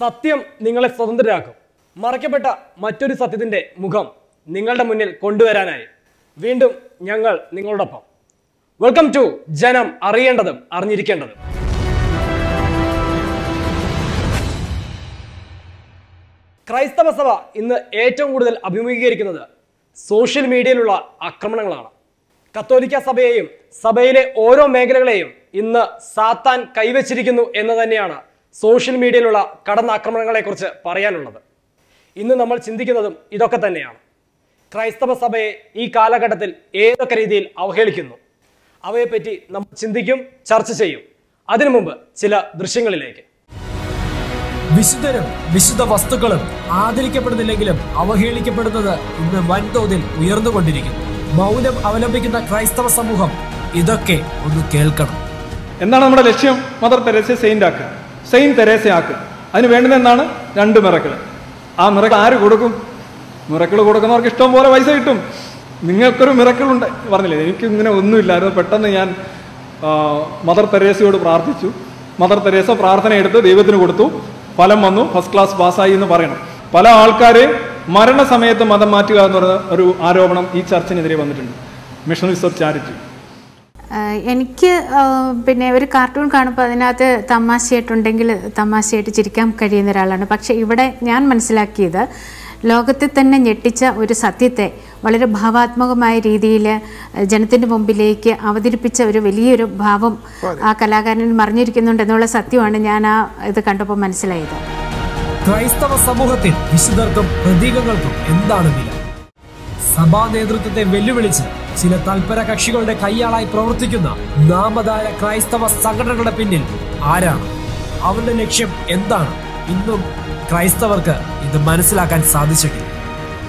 സത്യം നിങ്ങളെ സ്വതന്ത്രരാക്കും. മറയ്ക്കപ്പെട്ട മറ്റൊരു സത്യത്തിന്റെ മുഖം നിങ്ങളുടെ മുന്നിൽ കൊണ്ടുവരാനായി. വീണ്ടും ഞങ്ങൾ നിങ്ങളോടൊപ്പം. വെൽക്കം ടു ജനം അറിയേണ്ടതും അറിഞ്ഞിരിക്കേണ്ടതും. ക്രൈസ്തവ സഭ ഇന്ന് ഏറ്റവും കൂടുതൽ അഭിമുഖീകരിക്കുന്നത് സോഷ്യൽ മീഡിയയിലുള്ള ആക്രമണങ്ങളാണ്. കത്തോലിക്ക സഭയെയും സഭയിലെ ഓരോ മേഖലകളെയും ഇന്ന് സാത്താൻ കൈവച്ചിരിക്കുന്നു എന്ന് തന്നെയാണ് സോഷ്യൽ മീഡിയയിലുള്ള കടന്നാക്രമണങ്ങളെക്കുറിച്ച് പറയാനുള്ളത്. ഇന്ന് നമ്മൾ ചിന്തിക്കുന്നതും ഇതൊക്കെ തന്നെയാണ്. ക്രൈസ്തവ സഭയെ ഈ കാലഘട്ടത്തിൽ ഏതൊക്കെ രീതിയിൽ അവഹേളിക്കുന്നു? അവയെപ്പറ്റി നമ്മൾ ചിന്തിക്കും ചർച്ച ചെയ്യും. അതിനു മുമ്പ് ചില ദൃശ്യങ്ങളിലേക്ക്. വിശുദ്ധരും വിശുദ്ധ വസ്തുക്കളും ആദരിക്കപ്പെടുന്നില്ലെങ്കിലും അവഹേളിക്കപ്പെടുന്നത് ഇന്ന് വൻതോതിൽ ഉയർന്നുകൊണ്ടിരിക്കുന്നു. മൗനം അവലംബിക്കുന്ന ക്രൈസ്തവ സമൂഹം ഇതൊക്കെ ഒന്ന് കേൾക്കണം. എന്താണ് നമ്മുടെ ലക്ഷ്യം? മദർ തെരേസയെ സെയിന്റ് ആക്കുക. സെയിന്റ് തെരേസ ആക്കുക അതിന് വേണ്ടുന്ന എന്താണ്? രണ്ട് മിറക്കൾ ആ മിറക്കൾ ആര് കൊടുക്കും? മിറക്കൾ കൊടുക്കുന്നവർക്ക് ഇഷ്ടം പോലെ പൈസ കിട്ടും. നിങ്ങൾക്കൊരു മിറക്കൾ ഉണ്ട്. പറഞ്ഞില്ലേ എനിക്ക് ഇങ്ങനെ ഒന്നുമില്ലായിരുന്നു. പെട്ടെന്ന് ഞാൻ മദർ തെരേസയോട് പ്രാർത്ഥിച്ചു. മദർ തെരേസ പ്രാർത്ഥന എടുത്ത് ദൈവത്തിന് കൊടുത്തു. ഫലം വന്നു. ഫസ്റ്റ് ക്ലാസ് പാസ്സായി എന്ന് പറയണം. പല ആൾക്കാരെയും മരണസമയത്ത് മതം മാറ്റുക എന്ന് പറയുന്ന ഒരു ആരോപണം ഈ ചർച്ചിനെതിരെ വന്നിട്ടുണ്ട്. മിഷണറീസ് ഓഫ് ചാരിറ്റി എനിക്ക് പിന്നെ ഒരു കാർട്ടൂൺ കാണുമ്പോൾ അതിനകത്ത് തമാശയായിട്ടുണ്ടെങ്കിൽ തമാശയായിട്ട് ചിരിക്കാൻ കഴിയുന്ന ഒരാളാണ്. പക്ഷേ ഇവിടെ ഞാൻ മനസ്സിലാക്കിയത് ലോകത്തെ തന്നെ ഞെട്ടിച്ച ഒരു സത്യത്തെ വളരെ ഭാവാത്മകമായ രീതിയിൽ ജനത്തിന്റെ മുമ്പിലേക്ക് അവതരിപ്പിച്ച ഒരു വലിയൊരു ഭാവം ആ കലാകാരൻ മറിഞ്ഞിരിക്കുന്നുണ്ട് എന്നുള്ള സത്യമാണ് ഞാൻ ആ ഇത് കണ്ടപ്പോൾ മനസ്സിലായത്. ക്രൈസ്തവ സമൂഹത്തിൽ വിശുദ്ധർക്കും പ്രതീകങ്ങൾക്കും എന്താണ് വില? സഭാ നേതൃത്വത്തെ വെല്ലുവിളിച്ച് ചില തൽപര കക്ഷികളുടെ കയ്യാളായി പ്രവർത്തിക്കുന്ന നാമധാര ക്രൈസ്തവ സംഘടനകളുടെ പിന്നിൽ ആരാണ്? അവരുടെ ലക്ഷ്യം എന്താണ്? ഇന്നും ക്രൈസ്തവർക്ക് ഇത് മനസ്സിലാക്കാൻ സാധിച്ചിട്ടില്ല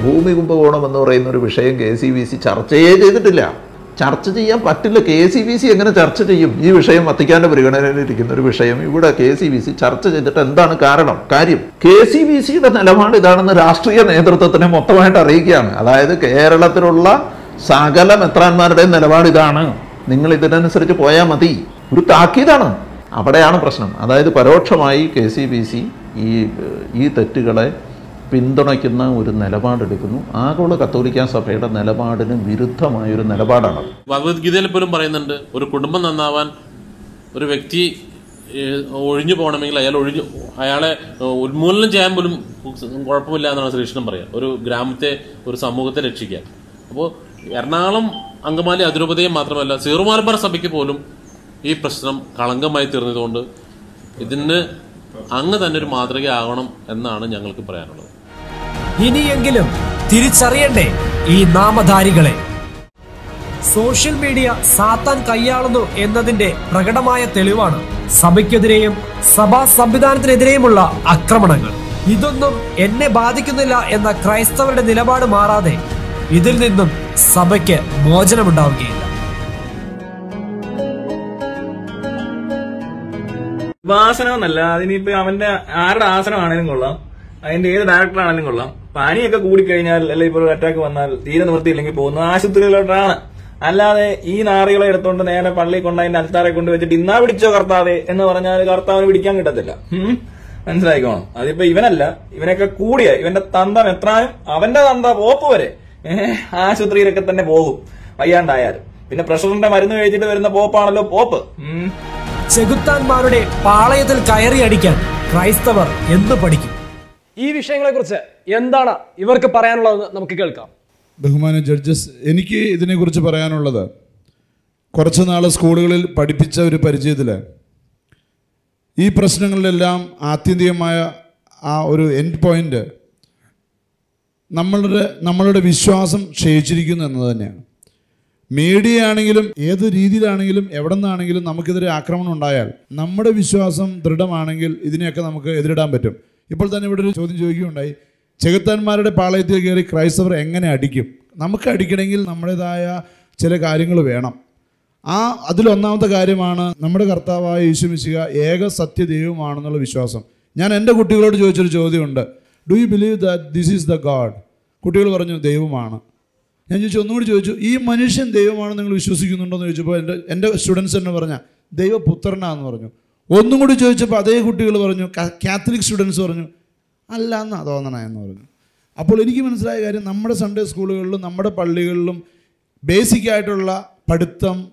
ഭൂമി കുംഭകോണം എന്ന് പറയുന്ന ഒരു വിഷയം കെ സി ബി സി ചർച്ചയേ ചെയ്തിട്ടില്ല. ചർച്ച ചെയ്യാൻ പറ്റില്ല. കെ സി ബി സി എങ്ങനെ ചർച്ച ചെയ്യും? ഈ വിഷയം വത്തിക്കാന്റെ പരിഗണനയിലിരിക്കുന്ന ഒരു വിഷയം. ഇവിടെ കെ സി ബി സി ചർച്ച ചെയ്തിട്ട് എന്താണ് കാരണം? കാര്യം കെ സി ബി സിയുടെ നിലപാട് ഇതാണെന്ന് രാഷ്ട്രീയ നേതൃത്വത്തിനെ മൊത്തമായിട്ട് അറിയിക്കുകയാണ്. അതായത് കേരളത്തിലുള്ള സകല മെത്രാന്മാരുടെ നിലപാട് ഇതാണ്. നിങ്ങൾ ഇതിനനുസരിച്ച് പോയാൽ മതി. ഒരു താക്കീതാണ്. അവിടെയാണ് പ്രശ്നം. അതായത് പരോക്ഷമായി കെ സി ബി സി ഈ ഈ തെറ്റുകളെ പിന്തുണയ്ക്കുന്ന ഒരു നിലപാടെടുക്കുന്നു. ആഗോള കത്തോലിക്ക സഭയുടെ നിലപാടിന് വിരുദ്ധമായ ഒരു നിലപാടാണ് ഭഗവത്ഗീതയിൽ പോലും പറയുന്നുണ്ട് ഒരു കുടുംബം നന്നാവാൻ ഒരു വ്യക്തി ഒഴിഞ്ഞു പോകണമെങ്കിൽ അയാൾ ഒഴിഞ്ഞു അയാളെ ഉന്മൂലനം ചെയ്യാൻ പോലും കുഴപ്പമില്ല എന്നാണ് ശ്രീകൃഷ്ണൻ പറയുക. ഒരു ഗ്രാമത്തെ ഒരു സമൂഹത്തെ രക്ഷിക്കാൻ. അപ്പോൾ എറണാകുളം അങ്കമാലി അതിരൂപതയും മാത്രമല്ല സീറോ മലബാർ സഭയ്ക്ക് പോലും ഈ പ്രശ്നം കളങ്കമായി തീർന്നതുകൊണ്ട് ഇതിന് അങ്ങ് തന്നെ ഒരു മാതൃകയാകണം എന്നാണ് ഞങ്ങൾക്ക് പറയാനുള്ളത്. ഇനിയെങ്കിലും തിരിച്ചറിയണ്ടേ ഈ നാമധാരികളെ? സോഷ്യൽ മീഡിയ സാത്താൻ കൈയാളുന്നു എന്നതിന്റെ പ്രകടമായ തെളിവാണ് സഭയ്ക്കെതിരെയും സഭാ സംവിധാനത്തിനെതിരെയുമുള്ള ആക്രമണങ്ങൾ. ഇതൊന്നും എന്നെ ബാധിക്കുന്നില്ല എന്ന ക്രൈസ്തവരുടെ നിലപാട് മാറാതെ ഇതിൽ നിന്നും സഭയ്ക്ക് മോചനമുണ്ടാവുകയില്ല. ഉപാസനമെന്നല്ല അതിനിപ്പോ അവന്റെ ആരുടെ ആസനമാണേലും കൊള്ളാം. അതിന്റെ ഏത് ഡയറക്ടർ ആണെങ്കിലും കൊള്ളാം. പനിയൊക്കെ കൂടിക്കഴിഞ്ഞാൽ അല്ലെങ്കിൽ ഇപ്പോൾ അറ്റാക്ക് വന്നാൽ തീരെ നിവൃത്തിയില്ലെങ്കിൽ പോകുന്ന ആശുപത്രികളിലോട്ടാണ് അല്ലാതെ ഈ നാറികളെ എടുത്തോണ്ട് നേരെ പള്ളി കൊണ്ട് അതിന്റെ അൽത്താറെ കൊണ്ട് വെച്ചിട്ട് ഇന്നാ പിടിച്ചോ കർത്താവേ എന്ന് പറഞ്ഞാൽ കർത്താവിന് പിടിക്കാൻ കിട്ടത്തില്ല. മനസ്സിലായിക്കോണം. അതിപ്പോ ഇവനല്ല ഇവനൊക്കെ കൂടിയ ഇവന്റെ തന്ത എത്രാനും അവന്റെ തന്ത പോപ്പ് വരെ. ആശുപത്രിയിലൊക്കെ തന്നെ പോകും. വയ്യാണ്ടായാലും. പിന്നെ പ്രഷറിന്റെ മരുന്ന് കഴിച്ചിട്ട് വരുന്ന പോപ്പാണല്ലോ പോപ്പ്. ചെകുത്താന്മാരുടെ പാളയത്തിൽ കയറി അടിക്കാൻ ക്രൈസ്തവർ എന്ത് പഠിക്കും. ഈ വിഷയങ്ങളെ കുറിച്ച് എന്താണ് ഇവർക്ക് പറയാനുള്ളതെന്ന് നമുക്ക് കേൾക്കാം. ബഹുമാന ജഡ്ജസ് എനിക്ക് ഇതിനെക്കുറിച്ച് പറയാനുള്ളത് കുറച്ച് നാൾ സ്കൂളുകളിൽ പഠിപ്പിച്ച ഒരു പരിചയത്തിൽ ഈ പ്രശ്നങ്ങളിലെല്ലാം ആത്യന്തികമായ ആ ഒരു എൻഡ് പോയിന്റ് നമ്മളുടെ നമ്മളുടെ വിശ്വാസം ക്ഷയിച്ചിരിക്കുന്നു എന്നത് തന്നെയാണ്. മീഡിയ ആണെങ്കിലും ഏത് രീതിയിലാണെങ്കിലും എവിടെ നിന്നാണെങ്കിലും നമുക്കെതിരെ ആക്രമണം ഉണ്ടായാൽ നമ്മുടെ വിശ്വാസം ദൃഢമാണെങ്കിൽ ഇതിനെയൊക്കെ നമുക്ക് എതിരിടാൻ പറ്റും. ഇപ്പോൾ തന്നെ ഇവിടെ ഒരു ചോദ്യം ചോദിക്കുകയുണ്ടായി. ചെകുത്താന്മാരുടെ പാളയത്തിൽ കയറി ക്രൈസ്തവർ എങ്ങനെ അടിക്കും? നമുക്ക് അടിക്കണമെങ്കിൽ നമ്മുടേതായ ചില കാര്യങ്ങൾ വേണം. ആ അതിലൊന്നാമത്തെ കാര്യമാണ് നമ്മുടെ കർത്താവായ യേശു മിശിക ഏക സത്യദൈവമാണെന്നുള്ള വിശ്വാസം. ഞാൻ എന്റെ കുട്ടികളോട് ചോദിച്ചൊരു ചോദ്യമുണ്ട്. Do you believe that this is the god കുട്ടികൾ പറഞ്ഞു ദൈവമാണ്. ഞാൻ ചോദിച്ചു ഒന്നുകൂടി ചോദിച്ചു ഈ മനുഷ്യൻ ദൈവമാണെന്ന് നിങ്ങൾ വിശ്വസിക്കുന്നുണ്ടോ എന്ന് ചോദിച്ചപ്പോൾ എന്റെ എന്റെ സ്റ്റുഡൻസ് എന്നെ പറഞ്ഞ ദൈവപുത്രനാന്ന് പറഞ്ഞു. ഒന്നും കൂടി ചോദിച്ചപ്പോൾ അതേ കുട്ടികൾ പറഞ്ഞു കാത്തലിക് സ്റ്റുഡൻസ് പറഞ്ഞു അല്ല എന്നാ തോന്നണ എന്ന് പറഞ്ഞു. അപ്പോൾ എനിക്ക് മനസ്സിലായ കാര്യം നമ്മുടെ സൺഡേ സ്കൂളുകളിലും നമ്മുടെ പള്ളികളിലും ബേസിക് ആയിട്ടുള്ള പഠിത്തം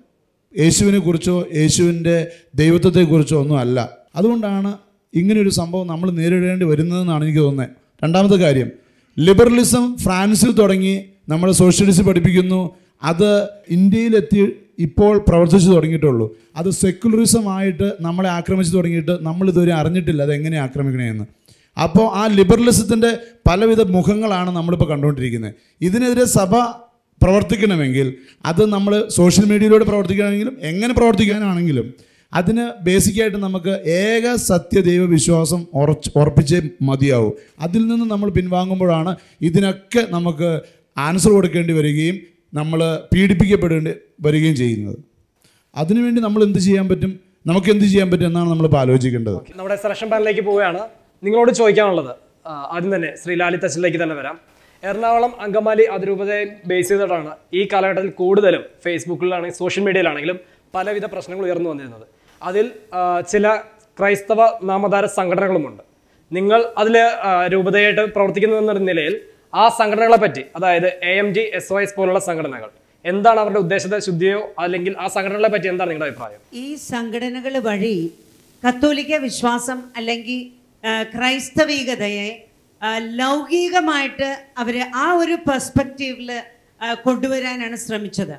യേശുവിനെ കുറിച്ചോ യേശുവിന്റെ ദൈവത്വത്തെക്കുറിച്ചോ ഒന്നും അല്ല. അതുകൊണ്ടാണ് ഇങ്ങനെയൊരു സംഭവം നമ്മൾ നേരിടേണ്ടി വരുന്നതെന്നാണ് എനിക്ക് തോന്നുന്നത്. രണ്ടാമത്തെ കാര്യം ലിബറലിസം ഫ്രാൻസിൽ തുടങ്ങി നമ്മൾ സോഷ്യലിസം പഠിപ്പിക്കുന്നു. അത് ഇന്ത്യയിലെത്തി ഇപ്പോൾ പ്രവർത്തിച്ചു തുടങ്ങിയിട്ടുള്ളൂ. അത് സെക്കുലറിസം ആയിട്ട് നമ്മളെ ആക്രമിച്ചു തുടങ്ങിയിട്ട് നമ്മൾ ഇതുവരെ അറിഞ്ഞിട്ടില്ല അത് എങ്ങനെ ആക്രമിക്കണമെന്ന് അപ്പോൾ ആ ലിബറലിസത്തിന്റെ പലവിധ മുഖങ്ങളാണ് നമ്മളിപ്പോൾ കണ്ടുകൊണ്ടിരിക്കുന്നത്. ഇതിനെതിരെ സഭ പ്രവർത്തിക്കണമെങ്കിൽ അത് നമ്മൾ സോഷ്യൽ മീഡിയയിലൂടെ പ്രവർത്തിക്കണമെങ്കിലും എങ്ങനെ പ്രവർത്തിക്കാനാണെങ്കിലും അതിന് ബേസിക്കായിട്ട് നമുക്ക് ഏക സത്യദൈവ വിശ്വാസം ഉറച്ച് ഉറപ്പിച്ചേ മതിയാവും. അതിൽ നിന്ന് നമ്മൾ പിൻവാങ്ങുമ്പോഴാണ് ഇതിനൊക്കെ നമുക്ക് ആൻസർ കൊടുക്കേണ്ടി വരികയും നമ്മൾ പീഡിപ്പിക്കപ്പെടേണ്ടി വരികയും ചെയ്യുന്നത്. അതിനുവേണ്ടി നമ്മൾ എന്ത് ചെയ്യാൻ പറ്റും? നമുക്ക് എന്ത് ചെയ്യാൻ പറ്റും എന്നാണ് നമ്മളിപ്പോൾ ആലോചിക്കേണ്ടത്. നമ്മുടെ സെലക്ഷൻ പാനലിലേക്ക് പോവുകയാണ്. നിങ്ങളോട് ചോദിക്കാനുള്ളത് ആദ്യം തന്നെ ശ്രീ ലാലി തച്ചിലേക്ക് തന്നെ വരാം. എറണാകുളം അങ്കമാലി അതിരൂപതയെ ബേസ് ചെയ്തിട്ടാണ് ഈ കാലഘട്ടത്തിൽ കൂടുതലും ഫേസ്ബുക്കിലാണെങ്കിലും സോഷ്യൽ മീഡിയയിലാണെങ്കിലും പലവിധ പ്രശ്നങ്ങൾ ഉയർന്നു വന്നിരുന്നത്. അതിൽ ചില ക്രൈസ്തവ നാമധാര സംഘടനകളുമുണ്ട്. നിങ്ങൾ അതിൽ രൂപതയായിട്ട് പ്രവർത്തിക്കുന്നതെന്ന നിലയിൽ ആ സംഘടനകളെ പറ്റി അതായത് A M G S Y S പോലുള്ള സംഘടനകൾ എന്താണ് അവരുടെ ഉദ്ദേശത്തെ ശുദ്ധിയോ അല്ലെങ്കിൽ ആ സംഘടനകളെ പറ്റി എന്താണ് നിങ്ങളുടെ അഭിപ്രായം? ഈ സംഘടനകൾ വഴി കത്തോലിക്ക വിശ്വാസം അല്ലെങ്കിൽ ക്രൈസ്തവീകതയെ ലൗകികമായിട്ട് അവർ ആ ഒരു പെർസ്പെക്റ്റീവിൽ കൊണ്ടുവരാനാണ് ശ്രമിച്ചത്.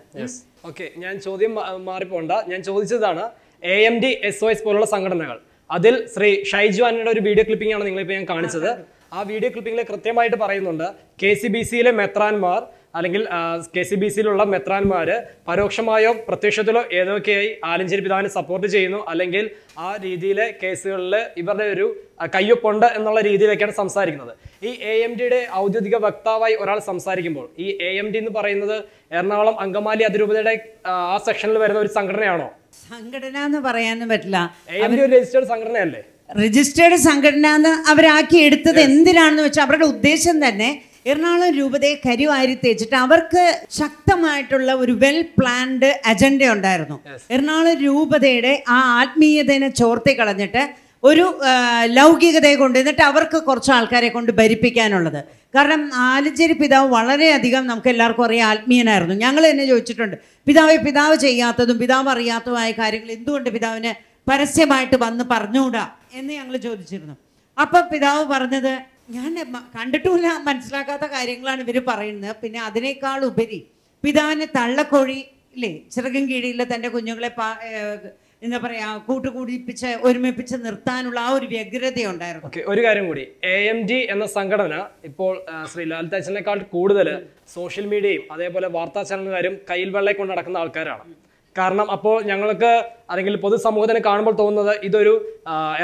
ഓക്കെ ഞാൻ ചോദ്യം മാറിപ്പോണ്ട. ഞാൻ ചോദിച്ചതാണ് A M D S O S പോലുള്ള സംഘടനകൾ. അതിൽ ശ്രീ ഷൈജു ആനയുടെ ഒരു വീഡിയോ ക്ലിപ്പിംഗ് ആണ് നിങ്ങളിപ്പോൾ ഞാൻ കാണിച്ചത്. ആ വീഡിയോ ക്ലിപ്പിംഗിൽ കൃത്യമായിട്ട് പറയുന്നുണ്ട് കെ സി ബി സിയിലെ മെത്രാൻമാർ അല്ലെങ്കിൽ കെ സി ബി സിയിലുള്ള മെത്രാൻമാർ പരോക്ഷമായോ പ്രത്യക്ഷത്തിലോ ഏതൊക്കെയായി ആലഞ്ചേരി പിതാവിനെ സപ്പോർട്ട് ചെയ്യുന്നു അല്ലെങ്കിൽ ആ രീതിയിലെ കേസുകളിൽ ഇവരുടെ ഒരു കയ്യൊപ്പുണ്ട് എന്നുള്ള രീതിയിലേക്കാണ് സംസാരിക്കുന്നത്. ഈ എ എം ഡിയുടെ ഔദ്യോഗിക വക്താവായി ഒരാൾ സംസാരിക്കുമ്പോൾ ഈ എ എം ഡി എന്ന് പറയുന്നത് എറണാകുളം അങ്കമാലി അതിരൂപതയുടെ ആ സെക്ഷനിൽ വരുന്ന ഒരു സംഘടനയാണോ? സംഘടന എന്ന് പറയാനും പറ്റില്ല. രജിസ്റ്റേർഡ് സംഘടനയല്ലേ? രജിസ്റ്റേർഡ് സംഘടന എന്ന് അവരാക്കി എടുത്തത് എന്തിനാണെന്ന് വെച്ചാൽ അവരുടെ ഉദ്ദേശം തന്നെ എറണാകുളം രൂപതയെ കരിവാരി തേച്ചിട്ട് അവർക്ക് ശക്തമായിട്ടുള്ള ഒരു വെൽ പ്ലാൻഡ് അജണ്ട ഉണ്ടായിരുന്നു എറണാകുളം രൂപതയുടെ ആ ആത്മീയതനെ ചോർത്തി കളഞ്ഞിട്ട് ഒരു ലൗകികതയെ കൊണ്ട് എന്നിട്ട് അവർക്ക് കുറച്ച് ആൾക്കാരെ കൊണ്ട് ഭരിപ്പിക്കാനുള്ളത്. കാരണം ആലഞ്ചേരി പിതാവ് വളരെയധികം നമുക്ക് എല്ലാവർക്കും അറിയാം ആത്മീയനായിരുന്നു. ഞങ്ങൾ തന്നെ ചോദിച്ചിട്ടുണ്ട് പിതാവ് പിതാവ് ചെയ്യാത്തതും പിതാവ് അറിയാത്തതുമായ കാര്യങ്ങൾ എന്തുകൊണ്ട് പിതാവിന് പരസ്യമായിട്ട് വന്ന് പറഞ്ഞുകൂടാ? എന്ന് ഞങ്ങൾ ചോദിച്ചിരുന്നു. അപ്പം പിതാവ് പറഞ്ഞത് ഞാൻ കണ്ടിട്ടുമില്ല മനസ്സിലാക്കാത്ത കാര്യങ്ങളാണ് ഇവർ പറയുന്നത്. പിന്നെ അതിനേക്കാൾ ഉപരി പിതാവിനെ തള്ളക്കോഴി ഇല്ലേ ചിറകും കീഴിലെ തന്റെ കുഞ്ഞുങ്ങളെ എന്താ പറയാ കൂട്ടുകൂടിപ്പിച്ച് ഒരുമിപ്പിച്ച് നിർത്താനുള്ള ആ ഒരു വ്യഗ്രതയുണ്ടായിരുന്നു. ഓക്കെ ഒരു കാര്യം കൂടി. എ എം ഡി എന്ന സംഘടന ഇപ്പോൾ ശ്രീ ലാൽ തച്ചനേക്കാൾ കൂടുതൽ സോഷ്യൽ മീഡിയയും അതേപോലെ വാർത്താ ചാനലുകാരും കയ്യിൽ വെള്ളയെ കൊണ്ട് നടക്കുന്ന ആൾക്കാരാണ്. കാരണം അപ്പോൾ ഞങ്ങൾക്ക് അല്ലെങ്കിൽ പൊതുസമൂഹത്തിന് കാണുമ്പോൾ തോന്നുന്നത് ഇതൊരു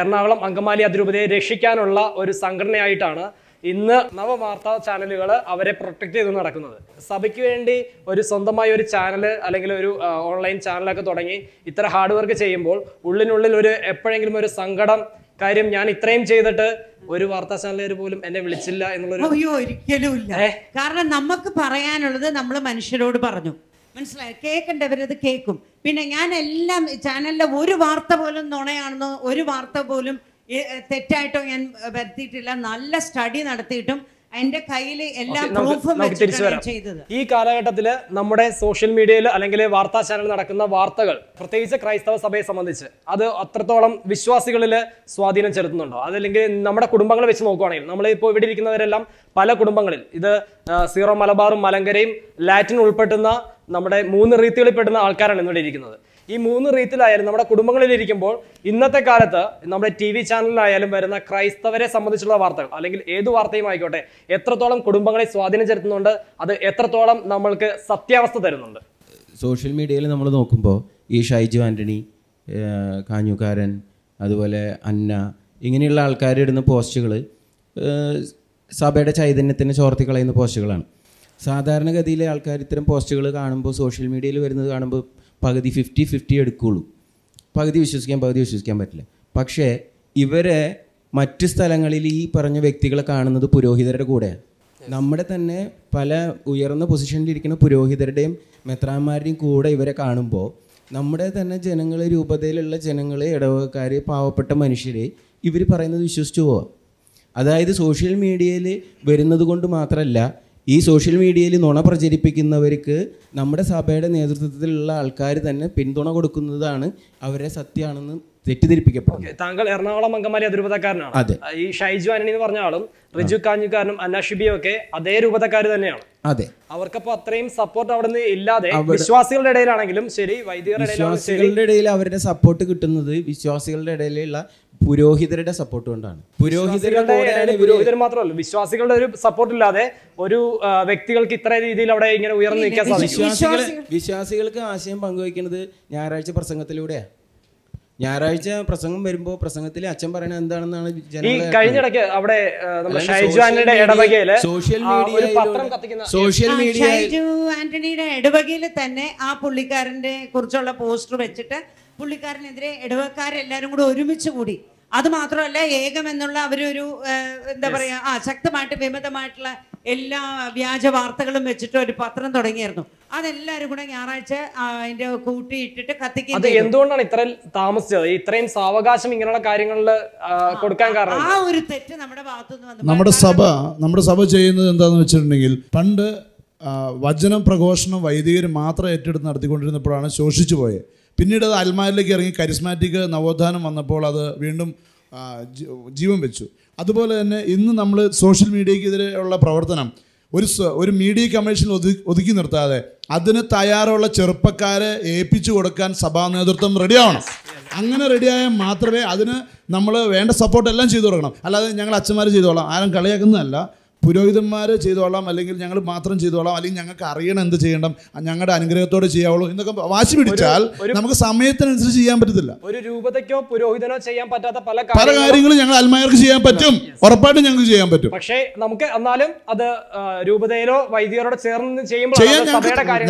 എറണാകുളം അങ്കമാലി അതിരൂപതയെ രക്ഷിക്കാനുള്ള ഒരു സംഘടനയായിട്ടാണ് ഇന്ന് നവവാർത്താ ചാനലുകൾ അവരെ പ്രൊട്ടക്ട് ചെയ്ത് നടക്കുന്നത്. സഭയ്ക്ക് വേണ്ടി ഒരു സ്വന്തമായി ഒരു ചാനൽ അല്ലെങ്കിൽ ഒരു ഓൺലൈൻ ചാനലൊക്കെ തുടങ്ങി ഇത്ര ഹാർഡ് വർക്ക് ചെയ്യുമ്പോൾ ഉള്ളിനുള്ളിൽ ഒരു എപ്പോഴെങ്കിലും ഒരു സങ്കടം കാര്യം ഞാൻ ഇത്രയും ചെയ്തിട്ട് ഒരു വാർത്താ ചാനലുകാർ പോലും എന്നെ വിളിച്ചില്ല എന്നുള്ളൊരു അയ്യോ ഒരിക്കലും ഇല്ല. കാരണം നമുക്ക് പറയാനുള്ളത് നമ്മൾ മനുഷ്യരോട് പറഞ്ഞു. മനസ്സിലായി? കേൾക്കേണ്ടവരത് കേൾക്കും. പിന്നെ ഞാൻ എല്ലാം ചാനലിലെ ഒരു വാർത്ത പോലും നുണയാണെന്നോ ഒരു വാർത്ത പോലും തെറ്റായിട്ടോ ഞാൻ വരുത്തിയിട്ടില്ല. നല്ല സ്റ്റഡി നടത്തിയിട്ടും എന്റെ കയ്യിൽ എല്ലാ പ്രൂഫും ചെയ്തത്. ഈ കാലഘട്ടത്തിൽ നമ്മുടെ സോഷ്യൽ മീഡിയയിൽ അല്ലെങ്കിൽ വാർത്താ ചാനൽ നടക്കുന്ന വാർത്തകൾ പ്രത്യേകിച്ച് ക്രൈസ്തവ സഭയെ സംബന്ധിച്ച് അത് അത്രത്തോളം വിശ്വാസികളിൽ സ്വാധീനം ചെലുത്തുന്നുണ്ടോ? അതല്ലെങ്കിൽ നമ്മുടെ കുടുംബങ്ങളെ വെച്ച് നോക്കുവാണെങ്കിൽ നമ്മൾ ഇപ്പോൾ ഇവിടെ ഇരിക്കുന്നവരെല്ലാം പല കുടുംബങ്ങളിൽ ഇത് സീറോ മലബാറും മലങ്കരയും ലാറ്റിൻ ഉൾപ്പെടുന്ന നമ്മുടെ മൂന്ന് റീത്തികളിൽ പെടുന്ന ആൾക്കാരാണ് ഇവിടെ ഇരിക്കുന്നത്. ഈ മൂന്ന് റീത്തിലായാലും നമ്മുടെ കുടുംബങ്ങളിലിരിക്കുമ്പോൾ ഇന്നത്തെ കാലത്ത് നമ്മുടെ ടി വി ചാനലിലായാലും വരുന്ന ക്രൈസ്തവരെ സംബന്ധിച്ചുള്ള വാർത്തകൾ അല്ലെങ്കിൽ ഏത് വാർത്തയും ആയിക്കോട്ടെ എത്രത്തോളം കുടുംബങ്ങളെ സ്വാധീനം ചെലുത്തുന്നുണ്ട് അത് എത്രത്തോളം നമ്മൾക്ക് സത്യാവസ്ഥ തരുന്നുണ്ട്. സോഷ്യൽ മീഡിയയിൽ നമ്മൾ നോക്കുമ്പോൾ ഈ ഷൈജു ആന്റണി കാഞ്ഞുകാരൻ അതുപോലെ അന്ന ഇങ്ങനെയുള്ള ആൾക്കാർ ഇടുന്ന പോസ്റ്റുകൾ സഭയുടെ ചൈതന്യത്തിന് ചോർത്തി കളയുന്ന പോസ്റ്റുകളാണ്. സാധാരണഗതിയിലെ ആൾക്കാർ ഇത്തരം പോസ്റ്റുകൾ കാണുമ്പോൾ സോഷ്യൽ മീഡിയയിൽ വരുന്നത് കാണുമ്പോൾ പകുതി ഫിഫ്റ്റി ഫിഫ്റ്റി എടുക്കുകയുള്ളൂ പകുതി വിശ്വസിക്കാൻ പകുതി വിശ്വസിക്കാൻ പറ്റില്ല. പക്ഷേ ഇവരെ മറ്റ് സ്ഥലങ്ങളിൽ ഈ പറഞ്ഞ വ്യക്തികളെ കാണുന്നത് പുരോഹിതരുടെ കൂടെയാണ് നമ്മുടെ തന്നെ പല ഉയർന്ന പൊസിഷനിലിരിക്കുന്ന പുരോഹിതരുടെയും മെത്രാന്മാരുടെയും കൂടെ ഇവരെ കാണുമ്പോൾ നമ്മുടെ തന്നെ ജനങ്ങൾ രൂപതയിലുള്ള ജനങ്ങൾ ഇടവകക്കാർ പാവപ്പെട്ട മനുഷ്യരെ ഇവർ പറയുന്നത് വിശ്വസിച്ചു പോവാം. അതായത് സോഷ്യൽ മീഡിയയിൽ വരുന്നത് കൊണ്ട് മാത്രമല്ല ഈ സോഷ്യൽ മീഡിയയിൽ നുണ പ്രചരിപ്പിക്കുന്നവർക്ക് നമ്മുടെ സഭയുടെ നേതൃത്വത്തിലുള്ള ആൾക്കാർ തന്നെ പിന്തുണ കൊടുക്കുന്നതാണ് അവരെ സത്യമാണെന്ന് തെറ്റിദ്ധരിപ്പിക്കപ്പെടും താങ്കൾ എറണാകുളം അങ്കമാലി അതിരൂപതക്കാരനാണ്. അതെ. ഈ ഷൈജു ആന്റണി എന്ന് പറഞ്ഞ ആളും റിജു കാഞ്ഞുകാരനും അന്നാഷിബിയും ഒക്കെ അതേ രൂപതക്കാർ തന്നെയാണ്. അതെ. അവർക്കപ്പോ അത്രയും സപ്പോർട്ട് അവിടെ നിന്ന് ഇല്ലാതെ വിശ്വാസികളുടെ ഇടയിലാണെങ്കിലും ശരി വൈദികരുടെ വിശ്വാസികളുടെ ഇടയിൽ അവരുടെ സപ്പോർട്ട് കിട്ടുന്നത് വിശ്വാസികളുടെ ഇടയിലുള്ള പുരോഹിതരുടെ സപ്പോർട്ട് കൊണ്ടാണ്. പുരോഹിതരുടെ മാത്രമല്ല വിശ്വാസികളുടെ ഒരു സപ്പോർട്ട് ഇല്ലാതെ ഒരു വ്യക്തികൾക്ക് ഇത്ര രീതിയിൽ അവിടെ ഇങ്ങനെ ഉയർന്നു നിൽക്കാൻ സാധിക്കും. വിശ്വാസികൾക്ക് ആശയം പങ്കുവയ്ക്കുന്നത് ഞായറാഴ്ച പ്രസംഗത്തിലൂടെയാണ് ഞായറാഴ്ച പ്രസംഗം വരുമ്പോ പ്രസംഗത്തിൽ അച്ഛൻ പറയുന്നത് എന്താണെന്നാണ് ഈ കഴിഞ്ഞിടയ്ക്ക് അവിടെ ഇടവകയിൽ പത്രം കത്തിക്കുന്ന സോഷ്യൽ മീഡിയയിൽ മീഡിയ ഷൈജു ആന്റണിയുടെ ഇടവകയിൽ തന്നെ ആ പുള്ളിക്കാരന്റെ കുറിച്ചുള്ള പോസ്റ്റർ വെച്ചിട്ട് പുള്ളിക്കാരനെതിരെ ഇടവക്കാരെല്ലാരും കൂടെ ഒരുമിച്ച് കൂടി. അത് മാത്രമല്ല ഏകം എന്നുള്ള അവരൊരു എന്താ പറയാ ആ ശക്തമായിട്ട് വിമതമായിട്ടുള്ള എല്ലാ വ്യാജ വാർത്തകളും വെച്ചിട്ട് ഒരു പത്രം തുടങ്ങിയായിരുന്നു. അതെല്ലാരും കൂടെ ഞായറാഴ്ച അതിന്റെ കൂട്ടിയിട്ടിട്ട് ഇട്ടിട്ട് അത് എന്തുകൊണ്ടാണ് ഇത്രയും താമസിച്ചത്? ഇത്രയും സാവകാശം ഇങ്ങനെയുള്ള കാര്യങ്ങളിൽ കൊടുക്കാൻ കാരണം ആ ഒരു തെറ്റ് നമ്മുടെ ഭാഗത്തുനിന്ന് വന്നു. നമ്മുടെ സഭ നമ്മുടെ സഭ ചെയ്യുന്നത് എന്താണെന്ന് വെച്ചിട്ടുണ്ടെങ്കിൽ പണ്ട് വചനം പ്രഘോഷണം വൈദികർ മാത്രം ഏറ്റെടുത്ത് നടത്തിക്കൊണ്ടിരുന്നപ്പോഴാണ് ശോഷിച്ചു പോയത് പിന്നീട് അത് അൽമാരിലേക്ക് ഇറങ്ങി കരിസ്മാറ്റിക് നവോത്ഥാനം വന്നപ്പോൾ അത് വീണ്ടും ജീവൻ വെച്ചു. അതുപോലെ തന്നെ ഇന്ന് നമ്മൾ സോഷ്യൽ മീഡിയക്കെതിരെ ഉള്ള പ്രവർത്തനം ഒരു ഒരു മീഡിയ കമ്മീഷൻ ഒതുക്കി ഒതുക്കി നിർത്താതെ അതിന് തയ്യാറുള്ള ചെറുപ്പക്കാരെ ഏൽപ്പിച്ചു കൊടുക്കാൻ സഭാ നേതൃത്വം റെഡിയാവണം അങ്ങനെ റെഡിയായാൽ മാത്രമേ അതിന് നമ്മൾ വേണ്ട സപ്പോർട്ട് എല്ലാം ചെയ്തു കൊടുക്കണം. അല്ലാതെ ഞങ്ങൾ അച്ഛന്മാർ ചെയ്തോളാം. ആരും കളിയാക്കുന്നതല്ല. പുരോഹിതന്മാർ ചെയ്തോളാം അല്ലെങ്കിൽ ഞങ്ങൾ മാത്രം ചെയ്തോളാം അല്ലെങ്കിൽ ഞങ്ങൾക്ക് അറിയണം എന്ത് ചെയ്യണം ഞങ്ങളുടെ അനുഗ്രഹത്തോടെ ചെയ്യാവുള്ളൂ എന്നൊക്കെ വാശി പിടിച്ചാൽ നമുക്ക് സമയത്തിനനുസരിച്ച് ചെയ്യാൻ പറ്റത്തില്ല. ഒരു രൂപതയ്ക്കോ പുരോഹിതനോ ചെയ്യാൻ പറ്റാത്ത പല പല കാര്യങ്ങളും ഞങ്ങൾ അൽമായർക്ക് ചെയ്യാൻ പറ്റും. ഉറപ്പായിട്ടും ഞങ്ങൾക്ക് ചെയ്യാൻ പറ്റും. പക്ഷേ നമുക്ക് എന്നാലും അത് രൂപതയിലോ വൈദികരോട് ചേർന്ന് ചെയ്യുമ്പോൾ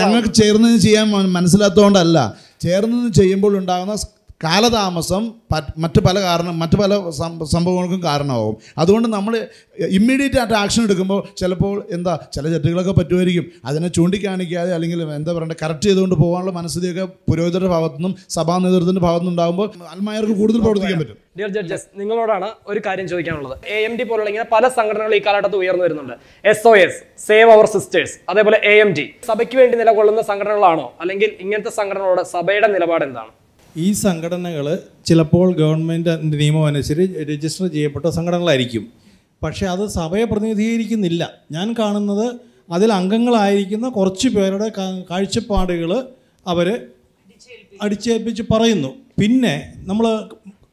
ഞങ്ങൾക്ക് ചേർന്ന് ചെയ്യാൻ മനസ്സിലാത്തതുകൊണ്ടല്ല ചേർന്ന് ചെയ്യുമ്പോൾ ഉണ്ടാകുന്ന കാലതാമസം മറ്റു പല കാരണം മറ്റു പല സംഭവങ്ങൾക്കും കാരണമാവും. അതുകൊണ്ട് നമ്മൾ ഇമ്മീഡിയറ്റ് ആയിട്ട് ആക്ഷൻ എടുക്കുമ്പോൾ ചിലപ്പോൾ എന്താ ചില തെറ്റുകളൊക്കെ പറ്റുമായിരിക്കും. അതിനെ ചൂണ്ടിക്കാണിക്കാതെ അല്ലെങ്കിൽ എന്താ പറയണ്ടത് കറക്റ്റ് ചെയ്തുകൊണ്ട് പോകാനുള്ള മനസ്സിലൊക്കെ പുരോഹിതരുടെ ഭാഗത്തു നിന്നും സഭാ നേതൃത്വത്തിന്റെ ഭാഗത്തു ഉണ്ടാകുമ്പോൾ അൽമായർക്ക് കൂടുതൽ പ്രവർത്തിക്കാൻ പറ്റും. ഡിയർ ജഡ്ജസ് നിങ്ങളോടാണ് ഒരു കാര്യം ചോദിക്കാനുള്ളത്. എ എം ഡി പോലുള്ള ഇങ്ങനെ പല സംഘടനകൾ ഈ കാലഘട്ടത്ത് ഉയർന്നു വരുന്നുണ്ട്. S O S save our sisters അതേപോലെ എ എം ഡി സഭയ്ക്ക് വേണ്ടി നിലകൊള്ളുന്ന സംഘടനകളാണോ? അല്ലെങ്കിൽ ഇങ്ങനത്തെ സംഘടനകളോട് സഭയുടെ നിലപാട് എന്താണ്? ഈ സംഘടനകൾ ചിലപ്പോൾ ഗവൺമെന്റ് നിയമം അനുസരിച്ച് രജിസ്റ്റർ ചെയ്യപ്പെട്ട സംഘടനകളായിരിക്കും. പക്ഷേ അത് സഭയെ പ്രതിനിധീകരിക്കുന്നില്ല. ഞാൻ കാണുന്നത് അതിൽ അംഗങ്ങളായിരിക്കുന്ന കുറച്ച് പേരുടെ കാഴ്ചപ്പാടുകൾ അവർ അടിച്ചേൽപ്പിച്ച് പറയുന്നു. പിന്നെ നമ്മൾ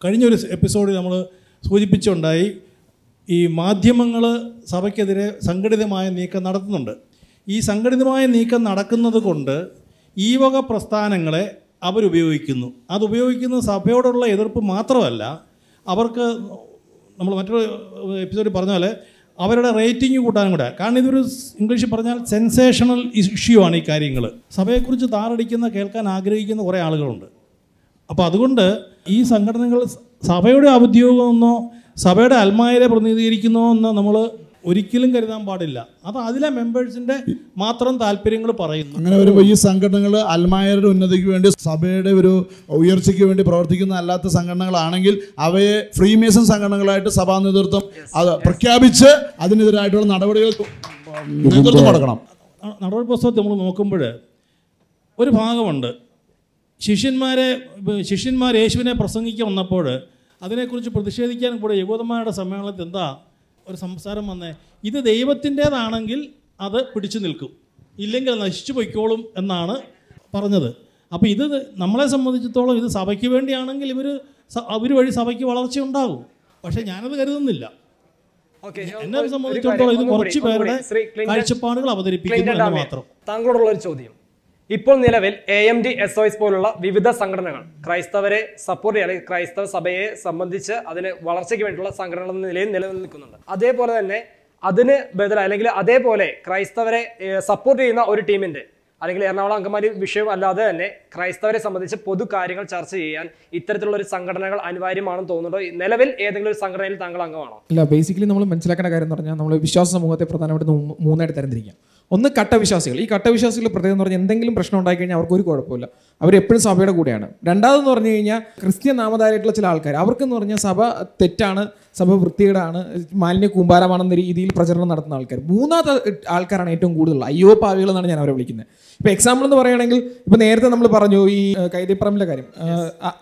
കഴിഞ്ഞൊരു എപ്പിസോഡിൽ നമ്മൾ സൂചിപ്പിച്ചുണ്ടായി ഈ മാധ്യമങ്ങൾ സഭയ്ക്കെതിരെ സംഘടിതമായ നീക്കം നടത്തുന്നുണ്ട്. ഈ സംഘടിതമായ നീക്കം നടക്കുന്നത് കൊണ്ട് ഈ വക പ്രസ്ഥാനങ്ങളെ അവരുപയോഗിക്കുന്നു. അതുപയോഗിക്കുന്ന സഭയോടുള്ള എതിർപ്പ് മാത്രമല്ല അവർക്ക് നമ്മൾ മറ്റൊരു എപ്പിസോഡിൽ പറഞ്ഞ പോലെ അവരുടെ റേറ്റിംഗ് കൂട്ടാനും കൂടെ. കാരണം ഇതൊരു ഇംഗ്ലീഷിൽ പറഞ്ഞാൽ സെൻസേഷണൽ ഇഷ്യൂ ആണ് ഈ കാര്യങ്ങൾ സഭയെക്കുറിച്ച് താറടിക്കുന്ന കേൾക്കാൻ ആഗ്രഹിക്കുന്ന കുറേ ആളുകളുണ്ട്. അപ്പോൾ അതുകൊണ്ട് ഈ സംഘടനകൾ സഭയുടെ ഔദ്യോഗികമെന്നോ സഭയുടെ അൽമായരെ പ്രതിനിധീകരിക്കുന്നോ എന്ന് നമ്മൾ ഒരിക്കലും കരുതാൻ പാടില്ല. അത് അതിലെ മെമ്പേഴ്സിന്റെ മാത്രം താല്പര്യങ്ങൾ പറയുന്നു. അങ്ങനെ വരുമ്പോൾ ഈ സംഘടനകൾ അൽമായരുടെ ഉന്നതിക്ക് വേണ്ടി സഭയുടെ ഒരു ഉയർച്ചയ്ക്ക് വേണ്ടി പ്രവർത്തിക്കുന്ന അല്ലാത്ത സംഘടനകളാണെങ്കിൽ അവയെ ഫ്രീമേസൺ സംഘടനകളായിട്ട് സഭാ നേതൃത്വം അത് പ്രഖ്യാപിച്ച് അതിനെതിരായിട്ടുള്ള നടപടികൾ നേതൃത്വം കൊടുക്കണം നടപടി പുസ്തകത്തിൽ നമ്മൾ നോക്കുമ്പോൾ ഒരു ഭാഗമുണ്ട്. ശിഷ്യന്മാരെ ശിഷ്യന്മാർ യേശുവിനെ പ്രസംഗിക്കാൻ വന്നപ്പോൾ അതിനെക്കുറിച്ച് പ്രതിഷേധിക്കാൻ കൂടെ യഹൂദന്മാരുടെ സമ്മേളനത്തിൽ എന്താ ഒരു സംസാരം വന്നേ ഇത് ദൈവത്തിന്റേതാണെങ്കിൽ അത് പിടിച്ചു നിൽക്കും. ഇല്ലെങ്കിൽ നശിച്ചു പൊയ്ക്കോളും എന്നാണ് പറഞ്ഞത്. അപ്പോൾ ഇത് നമ്മളെ സംബന്ധിച്ചിടത്തോളം ഇത് സഭയ്ക്ക് വേണ്ടിയാണെങ്കിൽ ഇവർ അവർ വഴി സഭയ്ക്ക് വളർച്ച ഉണ്ടാകും. പക്ഷേ ഞാനത് കരുതുന്നില്ല. എന്നെ സംബന്ധിച്ചിടത്തോളം ഇത് കുറച്ച് പേരുടെ കാഴ്ചപ്പാടുകൾ അവതരിപ്പിക്കുന്നു എന്ന് മാത്രം. താങ്കളോടുള്ള ഒരു ചോദ്യം. ഇപ്പോൾ നിലവിൽ A M D S O S പോലുള്ള വിവിധ സംഘടനകൾ ക്രൈസ്തവരെ സപ്പോർട്ട് ചെയ്യാൻ അല്ലെങ്കിൽ ക്രൈസ്തവ സഭയെ സംബന്ധിച്ച് അതിന് വളർച്ചയ്ക്ക് വേണ്ടിയിട്ടുള്ള സംഘടനകൾ എന്ന നിലയിൽ നിലനിൽക്കുന്നുണ്ട്. അതേപോലെ തന്നെ അതിന് ബദല അല്ലെങ്കിൽ അതേപോലെ ക്രൈസ്തവരെ സപ്പോർട്ട് ചെയ്യുന്ന ഒരു ടീമിന്റെ അല്ലെങ്കിൽ എറണാകുളം അങ്കമാലി വിഷയം അല്ലാതെ തന്നെ ക്രൈസ്തവരെ സംബന്ധിച്ച് പൊതു കാര്യങ്ങൾ ചർച്ച ചെയ്യാൻ ഇത്തരത്തിലുള്ള ഒരു സംഘടനകൾ അനിവാര്യമാണെന്ന് തോന്നുന്നുണ്ടോ. നിലവിൽ ഏതെങ്കിലും ഒരു സംഘടനയിൽ താങ്കൾ അംഗമാണോ? ഇല്ല ബേസിക്കലി നമ്മൾ മനസ്സിലാക്കേണ്ട കാര്യം എന്ന് പറഞ്ഞാൽ നമ്മൾ വിശ്വാസ സമൂഹത്തെ പ്രധാനമായിട്ട് മൂന്നായിട്ട് തരംതിരിക്കാം. ഒന്ന് കട്ടവിശ്വാസികൾ. ഈ കട്ടവിശ്വാസികൾ പ്രത്യേകം എന്ന് പറഞ്ഞാൽ എന്തെങ്കിലും പ്രശ്നം ഉണ്ടായി കഴിഞ്ഞാൽ അവർക്ക് ഒരു കുഴപ്പമില്ല. അവരെപ്പോഴും സഭയുടെ കൂടെയാണ്. രണ്ടാമതെന്ന് പറഞ്ഞു കഴിഞ്ഞാൽ ക്രിസ്ത്യൻ നാമധാരായിട്ടുള്ള ചില ആൾക്കാർ. അവർക്കെന്ന് പറഞ്ഞാൽ സഭ തെറ്റാണ് സഭ വൃത്തികേടാണ് മാലിന്യ കൂമ്പാരമാണെന്ന രീതിയിൽ പ്രചരണം നടത്തുന്ന ആൾക്കാർ. മൂന്നാമത്തെ ആൾക്കാരാണ് ഏറ്റവും കൂടുതൽ അയ്യോ പാവികൾ എന്നാണ് ഞാൻ അവരെ വിളിക്കുന്നത്. ഇപ്പോൾ എക്സാമ്പിൾ എന്ന് പറയുകയാണെങ്കിൽ ഇപ്പോൾ നേരത്തെ നമ്മൾ പറഞ്ഞു ഈ ഏഹ്, കാര്യം.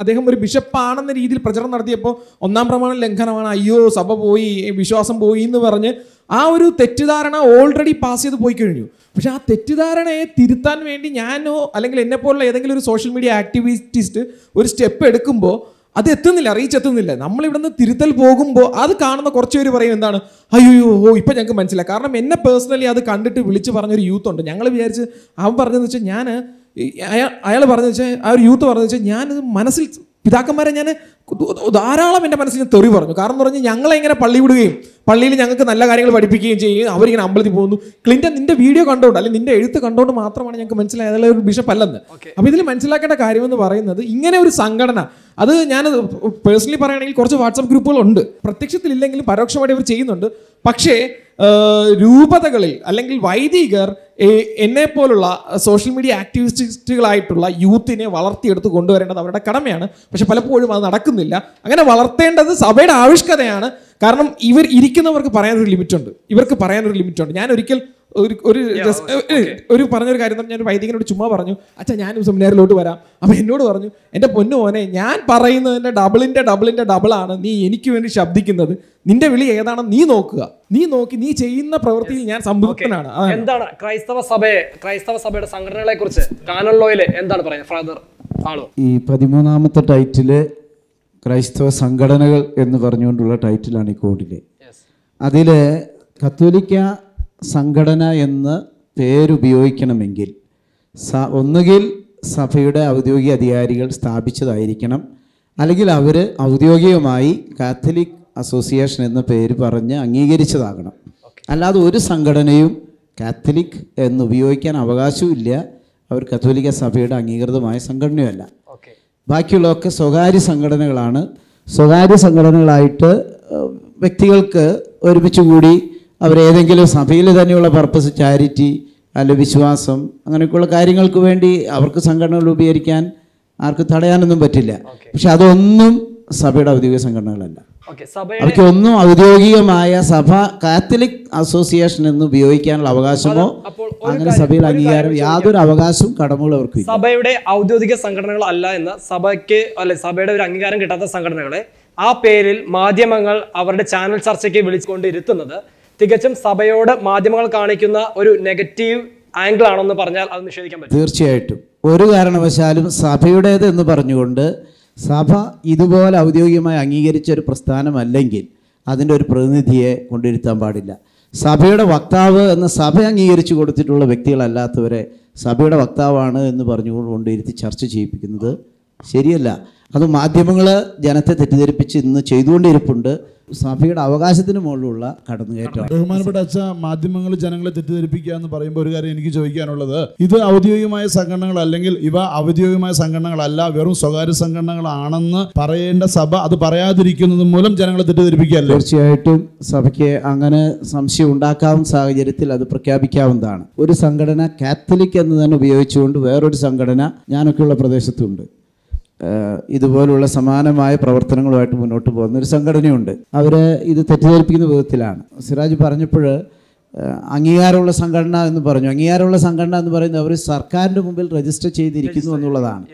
അദ്ദേഹം ഒരു ബിഷപ്പാണെന്ന രീതിയിൽ പ്രചരണം നടത്തിയപ്പോൾ ഒന്നാം പ്രമാണ ലംഘനമാണ്. അയ്യോ സഭ പോയി വിശ്വാസം പോയി എന്ന് പറഞ്ഞ് ആ ഒരു തെറ്റിദ്ധാരണ ഓൾറെഡി പാസ് ചെയ്ത് പോയി കഴിഞ്ഞു പക്ഷെ ആ തെറ്റിദ്ധാരണയെ തിരുത്താൻ വേണ്ടി ഞാനോ അല്ലെങ്കിൽ എന്നെ പോലുള്ള ഏതെങ്കിലും ഒരു സോഷ്യൽ മീഡിയ ആക്ടിവിറ്റിസ്റ്റ് ഒരു സ്റ്റെപ്പ് എടുക്കുമ്പോൾ അത് എത്തുന്നില്ല റീച്ച് എത്തുന്നില്ല. നമ്മൾ ഇവിടുന്ന് തിരുത്തൽ പോകുമ്പോൾ അത് കാണുന്ന കുറച്ച് പേര് പറയും എന്താണ്? അയ്യോ ഓ ഇപ്പം ഞങ്ങൾക്ക് മനസ്സിലായി. കാരണം എന്നെ പേഴ്സണലി അത് കണ്ടിട്ട് വിളിച്ച് പറഞ്ഞൊരു യൂത്ത് ഉണ്ട്. ഞങ്ങൾ വിചാരിച്ച് അവൻ പറഞ്ഞതെന്ന് വെച്ചാൽ ഞാൻ അയാൾ അയാൾ പറഞ്ഞു വെച്ചാൽ ആ ഒരു യൂത്ത് പറഞ്ഞു വെച്ചാൽ ഞാൻ മനസ്സിൽ പിതാക്കന്മാരെ ഞാൻ ധാരാളം എന്റെ മനസ്സിൽ ഞാൻ തെറി പറഞ്ഞു. കാരണം എന്ന് പറഞ്ഞാൽ ഞങ്ങളെ ഇങ്ങനെ പള്ളി വിടുകയും പള്ളിയിൽ ഞങ്ങൾക്ക് നല്ല കാര്യങ്ങൾ പഠിപ്പിക്കുകയും ചെയ്യുകയും അവരിങ്ങനെ അമ്പലത്തിൽ പോകുന്നു. ക്ലിന്റൻ നിന്റെ വീഡിയോ കണ്ടുകൊണ്ട് അല്ലെങ്കിൽ നിന്റെ എഴുത്ത് കണ്ടുകൊണ്ട് മാത്രമാണ് ഞങ്ങൾക്ക് മനസ്സിലായത്. അതിലെ ഒരു ബിഷപ്പ് അല്ലെന്ന്. അപ്പോൾ ഇതിൽ മനസ്സിലാക്കേണ്ട കാര്യം എന്ന് പറയുന്നത് ഇങ്ങനെ ഒരു സംഘടന അത് ഞാൻ പേഴ്സണലി പറയുകയാണെങ്കിൽ കുറച്ച് വാട്സപ്പ് ഗ്രൂപ്പുകളുണ്ട്. പ്രത്യക്ഷത്തിലില്ലെങ്കിലും പരോക്ഷമായിട്ട് ഇവർ ചെയ്യുന്നുണ്ട്. പക്ഷേ രൂപതകളിൽ അല്ലെങ്കിൽ വൈദികർ എന്നെ പോലുള്ള സോഷ്യൽ മീഡിയ ആക്ടിവിസ്റ്റുകളായിട്ടുള്ള യൂത്തിനെ വളർത്തിയെടുത്ത് കൊണ്ടുവരേണ്ടത് അവരുടെ കടമയാണ്. പക്ഷെ പലപ്പോഴും അത് നടക്കുന്നില്ല. അങ്ങനെ വളർത്തേണ്ടത് സഭയുടെ ആവിഷ്കതയാണ്. കാരണം ഇവർ ഇരിക്കുന്നവർക്ക് പറയാനൊരു ലിമിറ്റുണ്ട്. ഇവർക്ക് പറയാനൊരു ലിമിറ്റുണ്ട്. ഞാൻ ഒരിക്കൽ ഒരു ഒരു ഒരു പറഞ്ഞൊരു കാര്യം ഞാൻ വൈദികനോട് ചുമ്മാ പറഞ്ഞു അച്ഛാ ഞാൻ സെമിനാറിലോട്ട് വരാം. അപ്പൊ എന്നോട് പറഞ്ഞു എന്റെ പൊന്നു മോനെ ഞാൻ പറയുന്നതിന്റെ ഡബിളിന്റെ ഡബിളിന്റെ ഡബിളാണ് നീ എനിക്ക് വേണ്ടി ശബ്ദിക്കുന്നത്. നിന്റെ വിളി ഏതാണെന്ന് നീ നോക്കുക. നീ നോക്കി നീ ചെയ്യുന്ന പ്രവൃത്തിയിൽ ഞാൻ സംതൃപ്തനാണ്. എന്താണ് ക്രൈസ്തവ സഭയെ ക്രൈസ്തവ സഭയുടെ സംഘടനകളെ കുറിച്ച് കാനോയിലെ എന്താണ് പറയുന്നത് ഫാദർ ആളോ ഈ പതിമൂന്നാമത്തെ ടൈറ്റിൽ ക്രൈസ്തവ സംഘടനകൾ എന്ന് പറഞ്ഞുകൊണ്ടുള്ള ടൈറ്റിലാണ് ഈ കോഡിലെ. അതിൽ കത്തോലിക്ക സംഘടന എന്ന് പേരുപയോഗിക്കണമെങ്കിൽ സ ഒന്നുകിൽ സഭയുടെ ഔദ്യോഗിക അധികാരികൾ സ്ഥാപിച്ചതായിരിക്കണം. അല്ലെങ്കിൽ അവർ ഔദ്യോഗികമായി കാത്തലിക് അസോസിയേഷൻ എന്ന പേര് പറഞ്ഞ് അംഗീകരിച്ചതാകണം. അല്ലാതെ ഒരു സംഘടനയും കാത്തലിക് എന്ന് ഉപയോഗിക്കാൻ അവകാശമില്ല അവർ കത്തോലിക്ക സഭയുടെ അംഗീകൃതമായ സംഘടനയല്ല ബാക്കിയുള്ളതൊക്കെ സ്വകാര്യ സംഘടനകളാണ്. സ്വകാര്യ സംഘടനകളായിട്ട് വ്യക്തികൾക്ക് ഒരുമിച്ച് കൂടി അവരേതെങ്കിലും സഭയിൽ തന്നെയുള്ള പർപ്പസ് ചാരിറ്റി അല്ല വിശ്വാസം അങ്ങനെയൊക്കെയുള്ള കാര്യങ്ങൾക്ക് വേണ്ടി അവർക്ക് സംഘടനകൾ ഉപകരിക്കാൻ ആർക്ക് തടയാനൊന്നും പറ്റില്ല. പക്ഷെ അതൊന്നും സഭയുടെ ഔദ്യോഗിക സംഘടനകളല്ല. അവർക്ക് ഒന്നും ഔദ്യോഗികമായ സഭ കാത്തലിക് അസോസിയേഷൻ എന്ന് ഉപയോഗിക്കാനുള്ള അവകാശമോ? അങ്ങനെ സഭയിൽ അംഗീകാരം യാതൊരു അവകാശവും കടമകളും അവർക്ക് സഭയുടെ ഔദ്യോഗിക സംഘടനകൾ അല്ല എന്ന് സഭയ്ക്ക് അല്ലെ സഭയുടെ ഒരു അംഗീകാരം കിട്ടാത്ത സംഘടനകളെ ആ പേരിൽ മാധ്യമങ്ങൾ അവരുടെ ചാനൽ ചർച്ചയ്ക്ക് വിളിച്ചുകൊണ്ട് ഇരുത്തുന്നത് തികച്ചും സഭയോട് മാധ്യമങ്ങൾ കാണിക്കുന്ന ഒരു നെഗറ്റീവ് ആംഗിൾ ആണെന്ന് പറഞ്ഞാൽ അത് നിഷേധിക്കാൻ പറ്റും തീർച്ചയായിട്ടും. ഒരു കാരണവശാലും സഭയുടേത് എന്ന് പറഞ്ഞുകൊണ്ട് സഭ ഇതുപോലെ ഔദ്യോഗികമായി അംഗീകരിച്ച ഒരു പ്രസ്ഥാനമല്ലെങ്കിൽ അതിന്റെ ഒരു പ്രതിനിധിയെ കൊണ്ടിരുത്താൻ പാടില്ല. സഭയുടെ വക്താവ് എന്ന് സഭ അംഗീകരിച്ചു കൊടുത്തിട്ടുള്ള വ്യക്തികളല്ലാത്തവരെ സഭയുടെ വക്താവാണ് എന്ന് പറഞ്ഞുകൊണ്ട് കൊണ്ടിരുത്തി ചർച്ച ചെയ്യിപ്പിക്കുന്നത് ശരിയല്ല. അത് മാധ്യമങ്ങൾ ജനത്തെ തെറ്റിദ്ധരിപ്പിച്ച് ഇന്ന് ചെയ്തുകൊണ്ടിരിപ്പുണ്ട്. സഭയുടെ അവകാശത്തിന് മുകളിലുള്ള കടന്നുകയറ്റമാണ്. ബഹുമാനപ്പെട്ട അച്ഛ മാധ്യമങ്ങൾ ജനങ്ങളെ തെറ്റിദ്ധരിപ്പിക്കുക എന്ന് പറയുമ്പോൾ ഒരു കാര്യം എനിക്ക് ചോദിക്കാനുള്ളത്. ഇത് ഔദ്യോഗികമായ സംഘടനകൾ അല്ലെങ്കിൽ ഇവ ഔദ്യോഗികമായ സംഘടനകളല്ല വെറും സ്വകാര്യ സംഘടനകളാണെന്ന് പറയേണ്ട സഭ അത് പറയാതിരിക്കുന്നത് മൂലം ജനങ്ങളെ തെറ്റിദ്ധരിപ്പിക്കുകയല്ലേ? തീർച്ചയായിട്ടും സഭയ്ക്ക് അങ്ങനെ സംശയം ഉണ്ടാക്കാവുന്ന സാഹചര്യത്തിൽ അത് പ്രഖ്യാപിക്കാവുന്നതാണ്. ഒരു സംഘടന കാത്തലിക് എന്ന് തന്നെ ഉപയോഗിച്ചുകൊണ്ട് വേറൊരു സംഘടന ഞാനൊക്കെയുള്ള പ്രദേശത്തുണ്ട്. ഇതുപോലുള്ള സമാനമായ പ്രവർത്തനങ്ങളുമായിട്ട് മുന്നോട്ട് പോകുന്ന ഒരു സംഘടനയുണ്ട്. അവർ ഇത് തെറ്റിദ്ധരിപ്പിക്കുന്ന വിധത്തിലാണ്. സിറാജ് പറഞ്ഞപ്പോൾ അംഗീകാരമുള്ള സംഘടന എന്ന് പറഞ്ഞു. അംഗീകാരമുള്ള സംഘടന എന്ന് പറയുന്നത് അവർ സർക്കാരിന്റെ മുമ്പിൽ രജിസ്റ്റർ ചെയ്തിരിക്കുന്നു എന്നുള്ളതാണ്.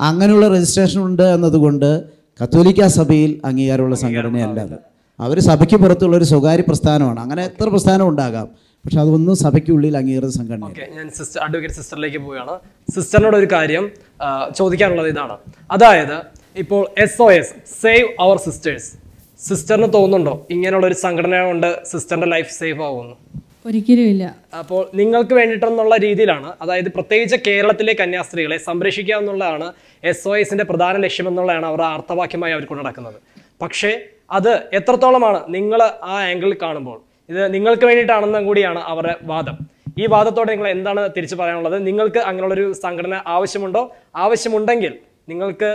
അങ്ങനെയുള്ള രജിസ്ട്രേഷൻ ഉണ്ട് എന്നതുകൊണ്ട് കത്തോലിക്ക സഭയിൽ അംഗീകാരമുള്ള സംഘടനയല്ല അത്. അവർ സഭയ്ക്ക് പുറത്തുള്ള ഒരു സ്വകാര്യ പ്രസ്ഥാനമാണ്. അങ്ങനെ എത്ര പ്രസ്ഥാനം ഉണ്ടാകാം? പക്ഷെ അതൊന്നും സഭയ്ക്കുള്ളിൽ അംഗീകൃത സംഘടന ഓക്കെ ഞാൻ സിസ്റ്റർ അഡ്വക്കേറ്റ് സിസ്റ്ററിലേക്ക് പോവുകയാണ്. സിസ്റ്ററിനോട് ഒരു കാര്യം ചോദിക്കാനുള്ളത് ഇതാണ്. അതായത് ഇപ്പോൾ S O S save our sisters സിസ്റ്ററിന് തോന്നുന്നുണ്ടോ? ഇങ്ങനെയുള്ള ഒരു സംഘടന കൊണ്ട് സിസ്റ്ററിന്റെ ലൈഫ് സേഫ് ആവുന്നു ഒരിക്കലും ഇല്ല. അപ്പോൾ നിങ്ങൾക്ക് വേണ്ടിയിട്ടെന്നുള്ള രീതിയിലാണ് അതായത് പ്രത്യേകിച്ച് കേരളത്തിലെ കന്യാസ്ത്രീകളെ സംരക്ഷിക്കുക എന്നുള്ളതാണ് എസ് ഒ എസിന്റെ പ്രധാന ലക്ഷ്യം എന്നുള്ളതാണ് അവർ ആർത്തവാക്യമായി അവർ കൊണ്ടു നടക്കുന്നത്. പക്ഷേ അത് എത്രത്തോളമാണ്? നിങ്ങൾ ആ ആംഗിളിൽ കാണുമ്പോൾ. ഇത് നിങ്ങൾക്ക് വേണ്ടിയിട്ടാണെന്നും കൂടിയാണ് അവരുടെ വാദം. ഈ വാദത്തോടെ നിങ്ങൾ എന്താണ് തിരിച്ചു പറയാനുള്ളത്? നിങ്ങൾക്ക് അങ്ങനെയുള്ളൊരു സംഘടന ആവശ്യമുണ്ടോ? ആവശ്യമുണ്ടെങ്കിൽ നിങ്ങൾക്ക്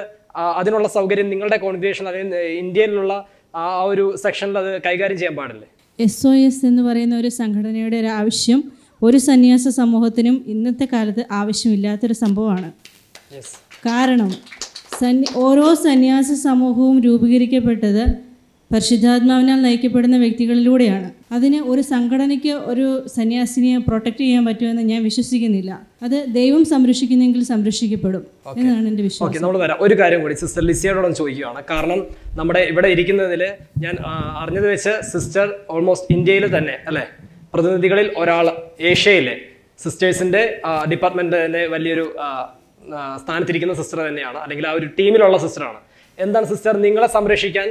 അതിനുള്ള സൗകര്യം നിങ്ങളുടെ കോൺഗ്രേഷൻ അതായത് ഇന്ത്യയിലുള്ള ആ ഒരു സെക്ഷനിൽ അത് കൈകാര്യം ചെയ്യാൻ പാടില്ലേ? എസ് ഒ എസ് എന്ന് പറയുന്ന ഒരു സംഘടനയുടെ ഒരു ആവശ്യം ഒരു സന്യാസ സമൂഹത്തിനും ഇന്നത്തെ കാലത്ത് ആവശ്യമില്ലാത്തൊരു സംഭവമാണ്. കാരണം സന്യ ഓരോ സന്യാസ സമൂഹവും രൂപീകരിക്കപ്പെട്ടത് പരിശുദ്ധാത്മാവിനാൽ നയിക്കപ്പെടുന്ന വ്യക്തികളിലൂടെയാണ്. അതിന് ഒരു സംഘടനയ്ക്ക് ഒരു സന്യാസിനിയെ പ്രൊട്ടക്ട് ചെയ്യാൻ പറ്റുമെന്ന് ഞാൻ വിശ്വസിക്കുന്നില്ല. അത് ദൈവം സംരക്ഷിക്കുന്നെങ്കിൽ സംരക്ഷിക്കപ്പെടും എന്നാണ് എന്റെ വിശ്വാസം. നമ്മൾ വരാം. ഒരു കാര്യം കൂടി സിസ്റ്റർ ലിസിയോടൊന്ന് ചോദിക്കുകയാണ്. കാരണം നമ്മുടെ ഇവിടെ ഇരിക്കുന്നതിൽ ഞാൻ അറിഞ്ഞത് വെച്ച് സിസ്റ്റർ ഓൾമോസ്റ്റ് ഇന്ത്യയിൽ തന്നെ അല്ലേ? പ്രതിനിധികളിൽ ഒരാൾ ഏഷ്യയിലെ സിസ്റ്റേഴ്സിന്റെ ഡിപ്പാർട്ട്മെന്റ് തന്നെ വലിയൊരു സ്ഥാനത്തിരിക്കുന്ന സിസ്റ്റർ തന്നെയാണ്. അല്ലെങ്കിൽ ആ ഒരു ടീമിലുള്ള സിസ്റ്ററാണ്. എന്താണ് സിസ്റ്റർ നിങ്ങളെ സംരക്ഷിക്കാൻ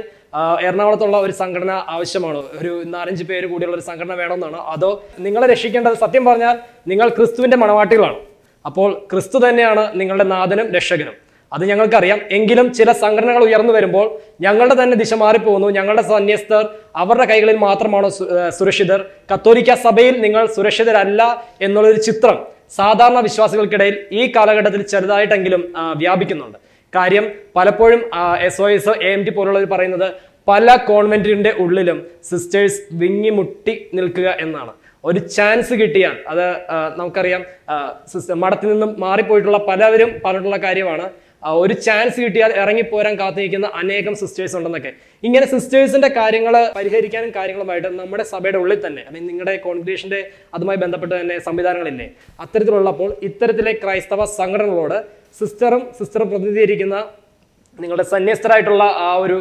എറണാകുളത്തുള്ള ഒരു സംഘടന ആവശ്യമാണ്. ഒരു നാലഞ്ച് പേര് കൂടിയുള്ള ഒരു സംഘടന വേണമെന്നാണ്. അതോ നിങ്ങളെ രക്ഷിക്കേണ്ടത് സത്യം പറഞ്ഞാൽ നിങ്ങൾ ക്രിസ്തുവിന്റെ മണവാട്ടികളാണ്. അപ്പോൾ ക്രിസ്തു തന്നെയാണ് നിങ്ങളുടെ നാഥനും രക്ഷകനും. അത് ഞങ്ങൾക്കറിയാം. എങ്കിലും ചില സംഘടനകൾ ഉയർന്നു വരുമ്പോൾ ഞങ്ങളുടെ തന്നെ ദിശ മാറിപ്പോകുന്നു. ഞങ്ങളുടെ സന്യസ്തർ അവരുടെ കൈകളിൽ മാത്രമാണോ സുരക്ഷിതർ. കത്തോലിക്ക സഭയിൽ നിങ്ങൾ സുരക്ഷിതരല്ല എന്നുള്ളൊരു ചിത്രം സാധാരണ വിശ്വാസികൾക്കിടയിൽ ഈ കാലഘട്ടത്തിൽ ചെറുതായിട്ടെങ്കിലും വ്യാപിക്കുന്നുണ്ട്. കാര്യം പലപ്പോഴും S O S A M T പോലുള്ളവർ പറയുന്നത് പല കോൺവെന്റിന്റെ ഉള്ളിലും സിസ്റ്റേഴ്സ് വിങ്ങിമുട്ടി നിൽക്കുക എന്നാണ്. ഒരു ചാൻസ് കിട്ടിയാൽ അത് നമുക്കറിയാം മഠത്തിൽ നിന്നും മാറിപ്പോയിട്ടുള്ള പലവരും പറഞ്ഞിട്ടുള്ള കാര്യമാണ്. ഒരു ചാൻസ് കിട്ടിയാൽ ഇറങ്ങിപ്പോരാൻ കാത്തിരിക്കുന്ന അനേകം സിസ്റ്റേഴ്സ് ഉണ്ടെന്നൊക്കെ. ഇങ്ങനെ സിസ്റ്റേഴ്സിന്റെ കാര്യങ്ങൾ പരിഹരിക്കാനും കാര്യങ്ങളുമായിട്ട് നമ്മുടെ സഭയുടെ ഉള്ളിൽ തന്നെ അല്ലെങ്കിൽ നിങ്ങളുടെ കോൺഗ്രേഷന്റെ അതുമായി ബന്ധപ്പെട്ട് തന്നെ സംവിധാനങ്ങളില്ലേ അത്തരത്തിലുള്ളപ്പോൾ ഇത്തരത്തിലെ ക്രൈസ്തവ സംഘടനകളോട് സിസ്റ്ററും സിസ്റ്ററും പ്രതിനിധീകരിക്കുന്ന നിങ്ങളുടെ സന്യസ്തരായിട്ടുള്ള ആ ഒരു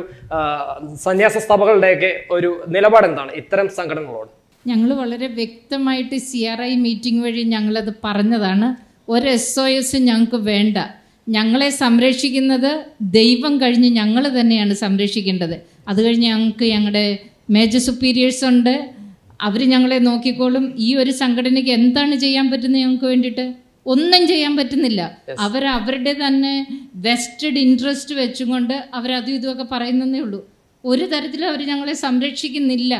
സന്യാസ സഭകളുടെയൊക്കെ ഒരു നിലപാട് എന്താണ് ഇത്തരം സംഘടനകളോട്. ഞങ്ങൾ വളരെ വ്യക്തമായിട്ട് സി ആർ ഐ മീറ്റിംഗ് വഴി ഞങ്ങളത് പറഞ്ഞതാണ്. ഒരു എസ് ഒ എസ് ഞങ്ങൾക്ക് വേണ്ട. ഞങ്ങളെ സംരക്ഷിക്കുന്നത് ദൈവം കഴിഞ്ഞ് ഞങ്ങൾ തന്നെയാണ് സംരക്ഷിക്കേണ്ടത്. അത് കഴിഞ്ഞ് ഞങ്ങൾക്ക് ഞങ്ങളുടെ മേജർ സുപ്പീരിയേഴ്സ് ഉണ്ട്. അവർ ഞങ്ങളെ നോക്കിക്കോളും. ഈ ഒരു സംഘടനയ്ക്ക് എന്താണ് ചെയ്യാൻ പറ്റുന്നത് ഞങ്ങൾക്ക് വേണ്ടിയിട്ട്? ഒന്നും ചെയ്യാൻ പറ്റുന്നില്ല. അവർ അവരുടെ തന്നെ വെസ്റ്റഡ് ഇൻട്രസ്റ്റ് വെച്ചുകൊണ്ട് അവർ അതും ഇതുമൊക്കെ പറയുന്നതേ ഉള്ളൂ. ഒരു തരത്തിലും അവർ ഞങ്ങളെ സംരക്ഷിക്കുന്നില്ല.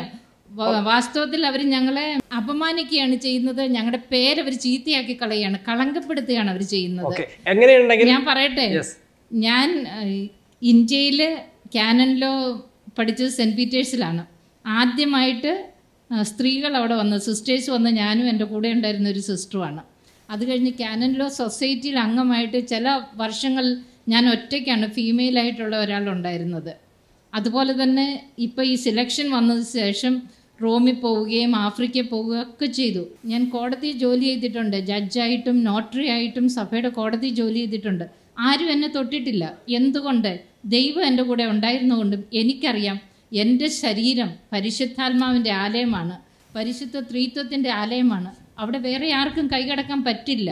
വാസ്തവത്തിൽ അവർ ഞങ്ങളെ അപമാനിക്കുകയാണ് ചെയ്യുന്നത്. ഞങ്ങളുടെ പേരവർ ചീത്തയാക്കി കളയാണ് കളങ്കപ്പെടുത്തുകയാണ് അവർ ചെയ്യുന്നത്. ഞാൻ പറയട്ടെ? ഞാൻ ഇന്ത്യയിൽ ക്യാനനിലോ പഠിച്ചത് സെന്റ് പീറ്റേഴ്സിലാണ്. ആദ്യമായിട്ട് സ്ത്രീകൾ അവിടെ വന്നത്. സിസ്റ്റേഴ്സ് വന്ന് ഞാനും എന്റെ കൂടെ ഉണ്ടായിരുന്ന ഒരു സിസ്റ്ററുമാണ് അത് കഴിഞ്ഞ് ലോ സൊസൈറ്റിയിൽ അംഗമായിട്ട് ചില വർഷങ്ങൾ ഞാൻ ഒറ്റയ്ക്കാണ് ഫീമെയിലായിട്ടുള്ള ഒരാളുണ്ടായിരുന്നത്. അതുപോലെ തന്നെ ഇപ്പോൾ ഈ സിലക്ഷൻ വന്നതിന് ശേഷം റോമിൽ പോവുകയും ആഫ്രിക്ക പോവുകയും ഒക്കെ ചെയ്തു. ഞാൻ കോടതി ജോലി ചെയ്തിട്ടുണ്ട്. ജഡ്ജായിട്ടും നോട്ടറി ആയിട്ടും സഭയുടെ കോടതി ജോലി ചെയ്തിട്ടുണ്ട്. ആരും എന്നെ തൊട്ടിട്ടില്ല. എന്തുകൊണ്ട്? ദൈവം എന്റെ കൂടെ ഉണ്ടായിരുന്നുകൊണ്ടും എനിക്കറിയാം എന്റെ ശരീരം പരിശുദ്ധാത്മാവിന്റെ ആലയമാണ്. പരിശുദ്ധ ത്രീത്വത്തിന്റെ ആലയമാണ്. അവിടെ വേറെ ആർക്കും കൈകടക്കാൻ പറ്റില്ല.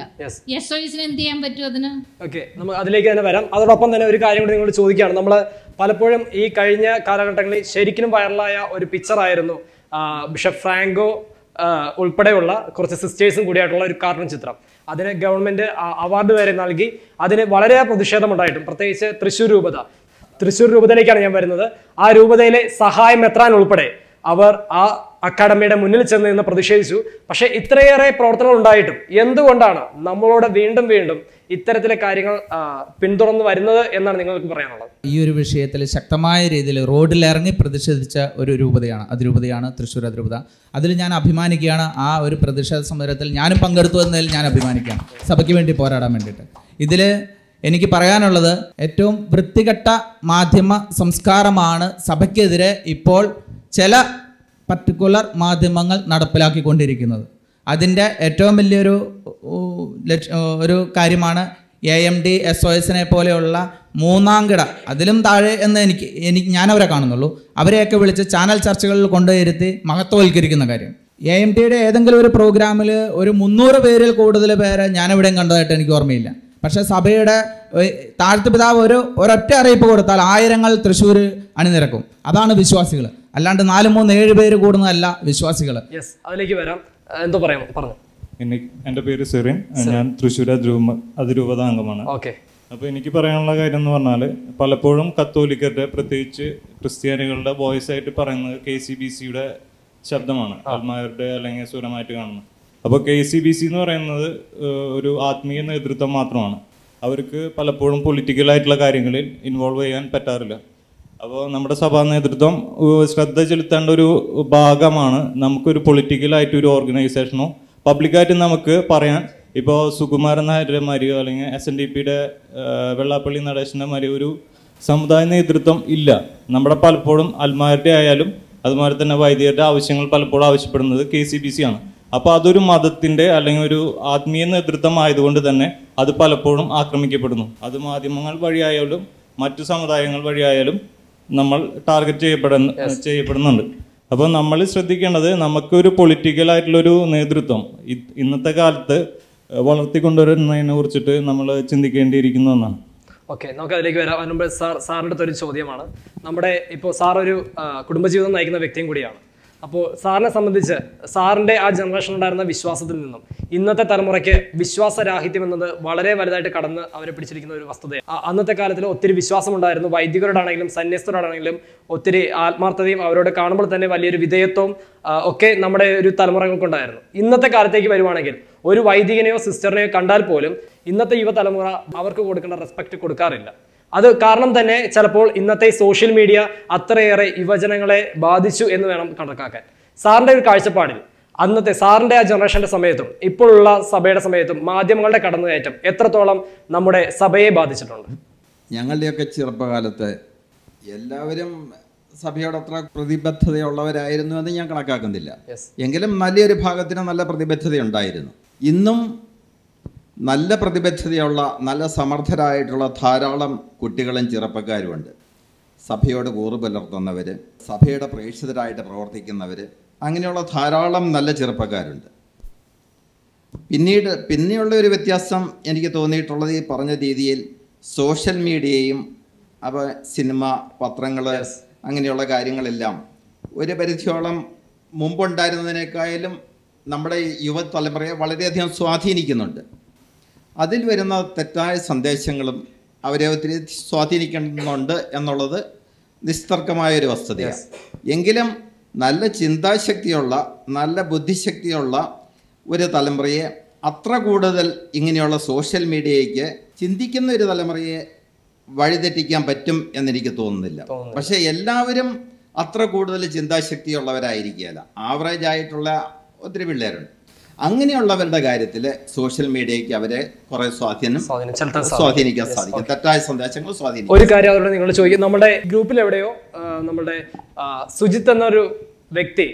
എസ് ഒ എന്ത് ചെയ്യാൻ പറ്റും അതിന്? ഓക്കെ നമുക്ക് അതിലേക്ക് തന്നെ വരാം. അതോടൊപ്പം തന്നെ ഒരു കാര്യം കൂടി നിങ്ങൾ ചോദിക്കുകയാണ്. നമ്മൾ പലപ്പോഴും ഈ കഴിഞ്ഞ കാലഘട്ടങ്ങളിൽ ശരിക്കും വൈറലായ ഒരു പിക്ചർ ആയിരുന്നു ബിഷപ്പ് ഫ്രാങ്കോ ഉൾപ്പെടെയുള്ള കുറച്ച് സിസ്റ്റേഴ്സും കൂടിയായിട്ടുള്ള ഒരു കാർട്ടൂൺ ചിത്രം. അതിന് ഗവൺമെന്റ് അവാർഡ് വരെ നൽകി. അതിന് വളരെ പ്രതിഷേധമുണ്ടായിട്ടും. പ്രത്യേകിച്ച് തൃശ്ശൂർ രൂപത. തൃശ്ശൂർ രൂപതയിലേക്കാണ് ഞാൻ വരുന്നത്. ആ രൂപതയിലെ സഹായം എത്രാൻ ഉൾപ്പെടെ? അവർ ആ അക്കാഡമിയുടെ മുന്നിൽ ചെന്ന് നിന്ന് പ്രതിഷേധിച്ചു. പക്ഷേ ഇത്രയേറെ പ്രവർത്തനങ്ങൾ ഉണ്ടായിട്ടും എന്തുകൊണ്ടാണ് നമ്മളോട് വീണ്ടും വീണ്ടും ഇത്തരത്തിലെ കാര്യങ്ങൾ പിന്തുടർന്നു വരുന്നത് എന്നാണ് നിങ്ങൾക്ക് പറയാനുള്ളത്? ഈ ഒരു വിഷയത്തിൽ ശക്തമായ രീതിയിൽ റോഡിൽ ഇറങ്ങി പ്രതിഷേധിച്ച ഒരു രൂപതയാണ് അതിരൂപതയാണ് തൃശ്ശൂർ അതിരൂപത. അതിൽ ഞാൻ അഭിമാനിക്കുകയാണ്. ആ ഒരു പ്രതിഷേധ സമരത്തിൽ ഞാനും പങ്കെടുത്തു എന്നതിൽ ഞാൻ അഭിമാനിക്കുകയാണ്. സഭയ്ക്ക് വേണ്ടി പോരാടാൻ വേണ്ടിയിട്ട്. ഇതിൽ എനിക്ക് പറയാനുള്ളത് ഏറ്റവും വൃത്തികെട്ട മാധ്യമ സംസ്കാരമാണ് സഭയ്ക്കെതിരെ ഇപ്പോൾ ചില പർട്ടിക്കുലർ മാധ്യമങ്ങൾ നടപ്പിലാക്കിക്കൊണ്ടിരിക്കുന്നത്. അതിന്റെ ഏറ്റവും വലിയൊരു ഒരു കാര്യമാണ് A M D S O എസിനെ പോലെയുള്ള മൂന്നാം കിട. അതിലും താഴെ എന്ന് എനിക്ക് എനിക്ക് ഞാനവരെ കാണുന്നുള്ളൂ. അവരെയൊക്കെ വിളിച്ച് ചാനൽ ചർച്ചകളിൽ കൊണ്ടുവരുത്തി മഹത്വവൽക്കരിക്കുന്ന കാര്യം. എ എം ടിയുടെ ഏതെങ്കിലും ഒരു പ്രോഗ്രാമിൽ ഒരു മുന്നൂറ് പേരിൽ കൂടുതൽ പേരെ ഞാനിവിടെയും കണ്ടതായിട്ട് എനിക്ക് ഓർമ്മയില്ല. പക്ഷേ സഭയുടെ താഴ്ത്തു പിതാവ് ഒരു ഒരൊറ്റ അറിയിപ്പ് കൊടുത്താൽ ആയിരങ്ങൾ തൃശ്ശൂർ അണിനിരക്കും. അതാണ് വിശ്വാസികൾ അല്ലാണ്ട് നാല് മൂന്ന് ഏഴ് പേര് കൂടുന്നതല്ല വിശ്വാസികൾ യെസ് അതിലേക്ക് വരാം. എന്തോ പറയാം പറഞ്ഞു. എനിക്ക് എന്റെ പേര് സെറിൻ. ഞാൻ തൃശ്ശൂര അതിരൂപ അതിരൂപത അംഗമാണ്. ഓക്കെ. അപ്പോൾ എനിക്ക് പറയാനുള്ള കാര്യം എന്ന് പറഞ്ഞാൽ പലപ്പോഴും കത്തോലിക്കരുടെ പ്രത്യേകിച്ച് ക്രിസ്ത്യാനികളുടെ വോയിസ് ആയിട്ട് പറയുന്നത് കെ സി ബി സിയുടെ ശബ്ദമാണ് ആത്മാവരുടെ അല്ലെങ്കിൽ സ്വരമായിട്ട് കാണുന്നത്. അപ്പോൾ കെ സി ബി സി എന്ന് പറയുന്നത് ഒരു ആത്മീയ നേതൃത്വം മാത്രമാണ്. അവർക്ക് പലപ്പോഴും പൊളിറ്റിക്കൽ ആയിട്ടുള്ള കാര്യങ്ങളിൽ ഇൻവോൾവ് ചെയ്യാൻ പറ്റാറില്ല. അപ്പോൾ നമ്മുടെ സഭാ നേതൃത്വം ശ്രദ്ധ ചെലുത്തേണ്ട ഒരു ഭാഗമാണ് നമുക്കൊരു പൊളിറ്റിക്കലായിട്ട് ഒരു ഓർഗനൈസേഷനോ പബ്ലിക്കായിട്ട് നമുക്ക് പറയാൻ ഇപ്പോൾ സുകുമാരൻ നായരുടെ മാരിയോ അല്ലെങ്കിൽ എസ് എൻ ഡി പിയുടെ വെള്ളാപ്പള്ളി നടേശന്റെ മാതിരി ഒരു സമുദായ നേതൃത്വം ഇല്ല. നമ്മുടെ പലപ്പോഴും അൽമാരുടെ ആയാലും അതുമാതിരി തന്നെ വൈദികരുടെ ആവശ്യങ്ങൾ പലപ്പോഴും ആവശ്യപ്പെടുന്നത് കെ സി ബി സി ആണ്. അപ്പോൾ അതൊരു മതത്തിന്റെ അല്ലെങ്കിൽ ഒരു ആത്മീയ നേതൃത്വം ആയതുകൊണ്ട് തന്നെ അത് പലപ്പോഴും ആക്രമിക്കപ്പെടുന്നു. അത് മാധ്യമങ്ങൾ വഴിയായാലും മറ്റു സമുദായങ്ങൾ വഴിയായാലും നമ്മൾ ടാർഗറ്റ് ചെയ്യപ്പെടുന്ന ചെയ്യപ്പെടുന്നുണ്ട്. അപ്പോൾ നമ്മൾ ശ്രദ്ധിക്കേണ്ടത് നമുക്കൊരു പൊളിറ്റിക്കൽ ആയിട്ടുള്ളൊരു നേതൃത്വം. ഇന്നത്തെ കാലത്ത് വളർത്തിക്കൊണ്ടുവരുന്നതിനെ കുറിച്ചിട്ട് നമ്മൾ ചിന്തിക്കേണ്ടിയിരിക്കുന്ന ഒന്നാണ് ഓക്കെ നമുക്ക് അതിലേക്ക് വരാം. അതിന് മുമ്പ് സാർ സാറിന്റെ അടുത്തൊരു ചോദ്യമാണ്. നമ്മുടെ ഇപ്പോൾ സാർ ഒരു കുടുംബജീവിതം നയിക്കുന്ന വ്യക്തിയും കൂടിയാണ്. അപ്പോൾ സാറിനെ സംബന്ധിച്ച് സാറിന്റെ ആ ജനറേഷൻ ഉണ്ടായിരുന്ന വിശ്വാസത്തിൽ നിന്നും ഇന്നത്തെ തലമുറയ്ക്ക് വിശ്വാസരാഹിത്യം എന്നത് വളരെ വലുതായിട്ട് കടന്ന് അവരെ പിടിച്ചിരിക്കുന്ന ഒരു വസ്തുതയാണ്. അന്നത്തെ കാലത്തിൽ ഒത്തിരി വിശ്വാസം ഉണ്ടായിരുന്നു വൈദികരോടാണെങ്കിലും സന്യസ്തരോടാണെങ്കിലും ഒത്തിരി ആത്മാർത്ഥതയും അവരോട് കാണുമ്പോൾ തന്നെ വലിയൊരു വിധേയത്വവും ഒക്കെ നമ്മുടെ ഒരു തലമുറകൾക്കുണ്ടായിരുന്നു. ഇന്നത്തെ കാലത്തേക്ക് വരുവാണെങ്കിൽ ഒരു വൈദികനെയോ സിസ്റ്ററിനെയോ കണ്ടാൽ പോലും ഇന്നത്തെ യുവതലമുറ അവർക്ക് കൊടുക്കേണ്ട റെസ്പെക്റ്റ് കൊടുക്കാറില്ല. അത് കാരണം തന്നെ ചിലപ്പോൾ ഇന്നത്തെ സോഷ്യൽ മീഡിയ അത്രയേറെ യുവജനങ്ങളെ ബാധിച്ചു എന്ന് വേണം കണക്കാക്കാൻ. സാറിന്റെ ഒരു കാഴ്ചപ്പാടിൽ അന്നത്തെ സാറിന്റെ ആ ജനറേഷന്റെ സമയത്തും ഇപ്പോഴുള്ള സഭയുടെ സമയത്തും മാധ്യമങ്ങളുടെ കടന്നുകയറ്റം എത്രത്തോളം നമ്മുടെ സഭയെ ബാധിച്ചിട്ടുണ്ട്? ഞങ്ങളുടെയൊക്കെ ചെറുപ്പകാലത്ത് എല്ലാവരും സഭയോട് അത്ര പ്രതിബദ്ധതയുള്ളവരായിരുന്നു എന്ന് ഞാൻ കണക്കാക്കുന്നില്ല. എങ്കിലും വലിയൊരു ഭാഗത്തിന് നല്ല പ്രതിബദ്ധതയുണ്ടായിരുന്നു. ഇന്നും നല്ല പ്രതിബദ്ധതയുള്ള നല്ല സമർത്ഥരായിട്ടുള്ള ധാരാളം കുട്ടികളും ചെറുപ്പക്കാരുമുണ്ട്. സഭയോട് കൂറ് പുലർത്തുന്നവർ സഭയുടെ പ്രേക്ഷിതരായിട്ട് പ്രവർത്തിക്കുന്നവർ അങ്ങനെയുള്ള ധാരാളം നല്ല ചെറുപ്പക്കാരുണ്ട്. പിന്നീട് പിന്നെയുള്ള ഒരു വ്യത്യാസം എനിക്ക് തോന്നിയിട്ടുള്ളത് ഈ പറഞ്ഞ രീതിയിൽ സോഷ്യൽ മീഡിയയും അപ്പോൾ സിനിമ പത്രങ്ങൾ അങ്ങനെയുള്ള കാര്യങ്ങളെല്ലാം ഒരു പരിധിയോളം മുമ്പുണ്ടായിരുന്നതിനേക്കാളും നമ്മുടെ യുവതലമുറയെ വളരെയധികം സ്വാധീനിക്കുന്നുണ്ട്. അതിൽ വരുന്ന തെറ്റായ സന്ദേശങ്ങളും അവരെ ഒത്തിരി സ്വാധീനിക്കുന്നുണ്ട് എന്നുള്ളത് നിസ്തർക്കമായ ഒരു വസ്തുതയാണ് എങ്കിലും നല്ല ചിന്താശക്തിയുള്ള നല്ല ബുദ്ധിശക്തിയുള്ള ഒരു തലമുറയെ അത്ര കൂടുതൽ ഇങ്ങനെയുള്ള സോഷ്യൽ മീഡിയയ്ക്ക് ചിന്തിക്കുന്ന ഒരു തലമുറയെ വഴിതെറ്റിക്കാൻ പറ്റും എന്നെനിക്ക് തോന്നുന്നില്ല. പക്ഷേ എല്ലാവരും അത്ര കൂടുതൽ ചിന്താശക്തിയുള്ളവരായിരിക്കുകയല്ല. ആവറേജ് ആയിട്ടുള്ള ഒത്തിരി പിള്ളേരുണ്ട്. അങ്ങനെയുള്ളവരുടെ കാര്യത്തിൽ സോഷ്യൽ മീഡിയയ്ക്ക് അവരെ കുറെ സ്വാധീനം. സ്വാധീനിക്കാൻ സാധിക്കും. തെറ്റായ സന്ദേശങ്ങൾ സ്വാധീനിക്കും. ഒരു കാര്യം അവരോട് നിങ്ങൾ ചോദിക്കും. നമ്മുടെ ഗ്രൂപ്പിൽ എവിടെയോ നമ്മുടെ സുജിത്ത് എന്നൊരു വ്യക്തി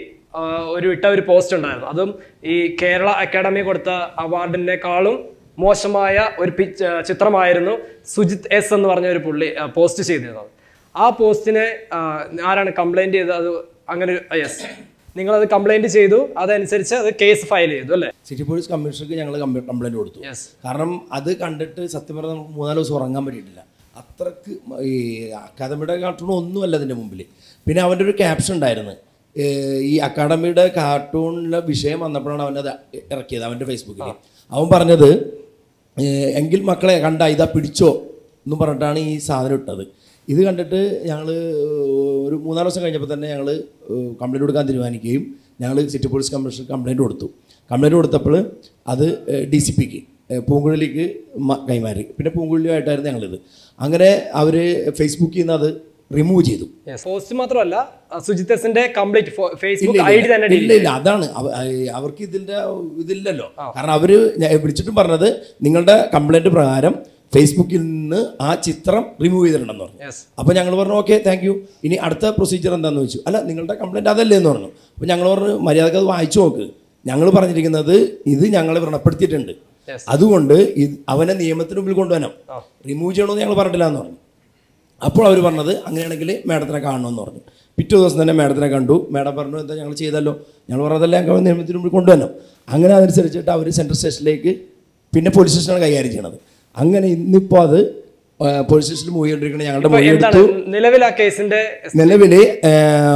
ഒരു ഇട്ട ഒരു പോസ്റ്റ് ഉണ്ടായിരുന്നു. അതും ഈ കേരള അക്കാഡമി കൊടുത്ത അവാർഡിനേക്കാളും മോശമായ ഒരു ചിത്രമായിരുന്നു സുജിത് എസ് എന്ന് പറഞ്ഞ ഒരു പുള്ളി പോസ്റ്റ് ചെയ്തിരുന്നത്. ആ പോസ്റ്റിനെ ആരാണ് കംപ്ലൈന്റ് ചെയ്തത്? അത് അങ്ങനെ യെസ് നിങ്ങളത് കംപ്ലൈന്റ് ചെയ്തു. അതനുസരിച്ച് അത് കേസ് ഫയൽ ചെയ്തു അല്ലേ? സിറ്റി പോലീസ് കമ്മീഷണർക്ക് ഞങ്ങൾ കംപ്ലൈന്റ് കൊടുത്തു. കാരണം അത് കണ്ടിട്ട് സത്യം പറഞ്ഞാൽ മൂന്നാൽ ദിവസം ഉറങ്ങാൻ പറ്റിയിട്ടില്ല. അത്രയ്ക്ക് ഈ അക്കാദമിയുടെ കാർട്ടൂൺ ഒന്നുമല്ല അതിന്റെ മുമ്പിൽ പിന്നെ അവന്റെ ഒരു ക്യാപ്ഷൻ ഉണ്ടായിരുന്നു. ഈ അക്കാഡമിയുടെ കാർട്ടൂണിലെ വിഷയം വന്നപ്പോഴാണ് അവനത് ഇറക്കിയത് അവന്റെ ഫേസ്ബുക്കിൽ അവൻ പറഞ്ഞത് എങ്കിൽ മക്കളെ കണ്ട ഇതാ പിടിച്ചോ എന്നും പറഞ്ഞിട്ടാണ് ഈ സാധനം ഇട്ടത്. ഇത് കണ്ടിട്ട് ഞങ്ങൾ ഒരു മൂന്നാൽ ദിവസം കഴിഞ്ഞപ്പോൾ തന്നെ ഞങ്ങൾ കംപ്ലയിന്റ് കൊടുക്കാൻ തീരുമാനിക്കുകയും ഞങ്ങൾ സിറ്റി പോലീസ് കമ്മീഷൻ കംപ്ലയിന്റ് കൊടുത്തു. കംപ്ലയിന്റ് കൊടുത്തപ്പോൾ അത് ഡി സി പിക്ക് പൂങ്കുഴലിക്ക് കൈമാറി. പിന്നെ പൂങ്കുഴലിയുമായിട്ടായിരുന്നു ഞങ്ങളിത്. അങ്ങനെ അവർ ഫേസ്ബുക്കിൽ നിന്ന് അത് റിമൂവ് ചെയ്തു. പോസ്റ്റ് മാത്രമല്ല ആ, കംപ്ലീറ്റ് ഫേസ്ബുക്ക് ഇല്ല. തന്നെ ഇല്ല ഇല്ല അതാണ്. അവർക്ക് ഇതിന്റെ ഇതില്ലല്ലോ. കാരണം അവർ വിളിച്ചിട്ടും പറഞ്ഞത് നിങ്ങളുടെ കംപ്ലൈന്റ് പ്രകാരം ഫേസ്ബുക്കിൽ നിന്ന് ആ ചിത്രം റിമൂവ് ചെയ്തിട്ടുണ്ടെന്ന് പറഞ്ഞു. Yes. അപ്പോൾ ഞങ്ങൾ പറഞ്ഞു ഓക്കെ താങ്ക് യു ഇനി അടുത്ത പ്രൊസീജിയർ എന്താണെന്ന് വെച്ചു അല്ല നിങ്ങളുടെ കംപ്ലൈന്റ് അതല്ലേ എന്ന് പറഞ്ഞു. അപ്പോൾ ഞങ്ങൾ പറഞ്ഞു മര്യാദയ്ക്ക് അത് വായിച്ചു നോക്ക്. ഞങ്ങൾ പറഞ്ഞിരിക്കുന്നത് ഇത് ഞങ്ങൾ വ്രണപ്പെടുത്തിയിട്ടുണ്ട്. അതുകൊണ്ട് ഇത് അവനെ നിയമത്തിന് മുമ്പിൽ കൊണ്ടുവരണം. റിമൂവ് ചെയ്യണമെന്ന് ഞങ്ങൾ പറഞ്ഞിട്ടില്ല എന്ന് പറഞ്ഞു. അപ്പോൾ അവർ പറഞ്ഞത് അങ്ങനെയാണെങ്കിൽ മാഡത്തിനെ കാണണമെന്ന് പറഞ്ഞു. പിറ്റേ ദിവസം തന്നെ മാഡത്തിനെ കണ്ടു. മാഡം പറഞ്ഞു എന്താ ഞങ്ങൾ ചെയ്തല്ലോ? ഞങ്ങൾ പറഞ്ഞതല്ല ഞങ്ങൾ നിയമത്തിന് മുമ്പിൽ കൊണ്ടുവരണം. അങ്ങനെ അതനുസരിച്ചിട്ട് അവർ സെൻട്രൽ സ്റ്റേഷനിലേക്ക് പിന്നെ പോലീസ് സ്റ്റേഷനാണ് കൈകാര്യം ചെയ്യണത്. അങ്ങനെ ഇന്നിപ്പോ അത് ആ, പോലീസ് സ്റ്റേഷനിൽ മൂവ് ചെയ്തുകൊണ്ടിരിക്കുന്നത് ഞങ്ങളുടെ മൊഴി എടുത്തു നിലവിൽ ആ കേസിന്റെ നിലവിൽ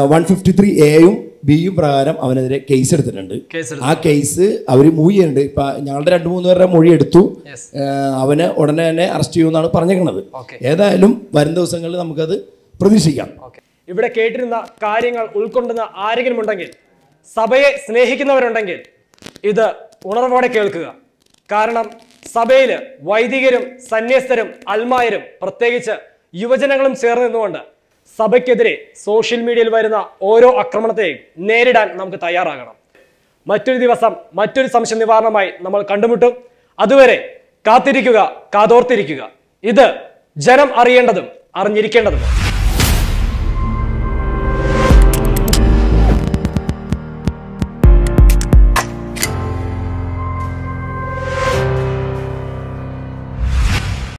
വൺ ഫിഫ്റ്റി ത്രീ എയും ബിയും പ്രകാരം അവനെതിരെ കേസ് എടുത്തിട്ടുണ്ട്. ആ കേസ് അവർ മൂവ് ചെയ്യുന്നുണ്ട്. ഇപ്പൊ ഞങ്ങളുടെ രണ്ടു മൂന്ന് പേരുടെ മൊഴി എടുത്തു. അവനെ ഉടനെ തന്നെ അറസ്റ്റ് ചെയ്യുമെന്നാണ് പറഞ്ഞിരിക്കുന്നത്. ഏതായാലും വരും ദിവസങ്ങളിൽ നമുക്കത് പ്രതീക്ഷിക്കാം. ഇവിടെ കേട്ടിരുന്ന കാര്യങ്ങൾ ഉൾക്കൊണ്ടുന്ന ആരെങ്കിലും ഉണ്ടെങ്കിൽ സഭയെ സ്നേഹിക്കുന്നവരുണ്ടെങ്കിൽ ഇത് ഉണർവോടെ കേൾക്കുക. കാരണം സഭയിൽ വൈദികരും സന്യസ്തരും അൽമായരും പ്രത്യേകിച്ച് യുവജനങ്ങളും ചേർന്ന് നിന്നുകൊണ്ട് സഭയ്ക്കെതിരെ സോഷ്യൽ മീഡിയയിൽ വരുന്ന ഓരോ ആക്രമണത്തെയും നേരിടാൻ നമുക്ക് തയ്യാറാകണം. മറ്റൊരു ദിവസം മറ്റൊരു സംശയ നിവാരണമായി നമ്മൾ കണ്ടുമുട്ടും. അതുവരെ കാത്തിരിക്കുക കാതോർത്തിരിക്കുക. ഇത് ജനം അറിയേണ്ടതും അറിഞ്ഞിരിക്കേണ്ടതും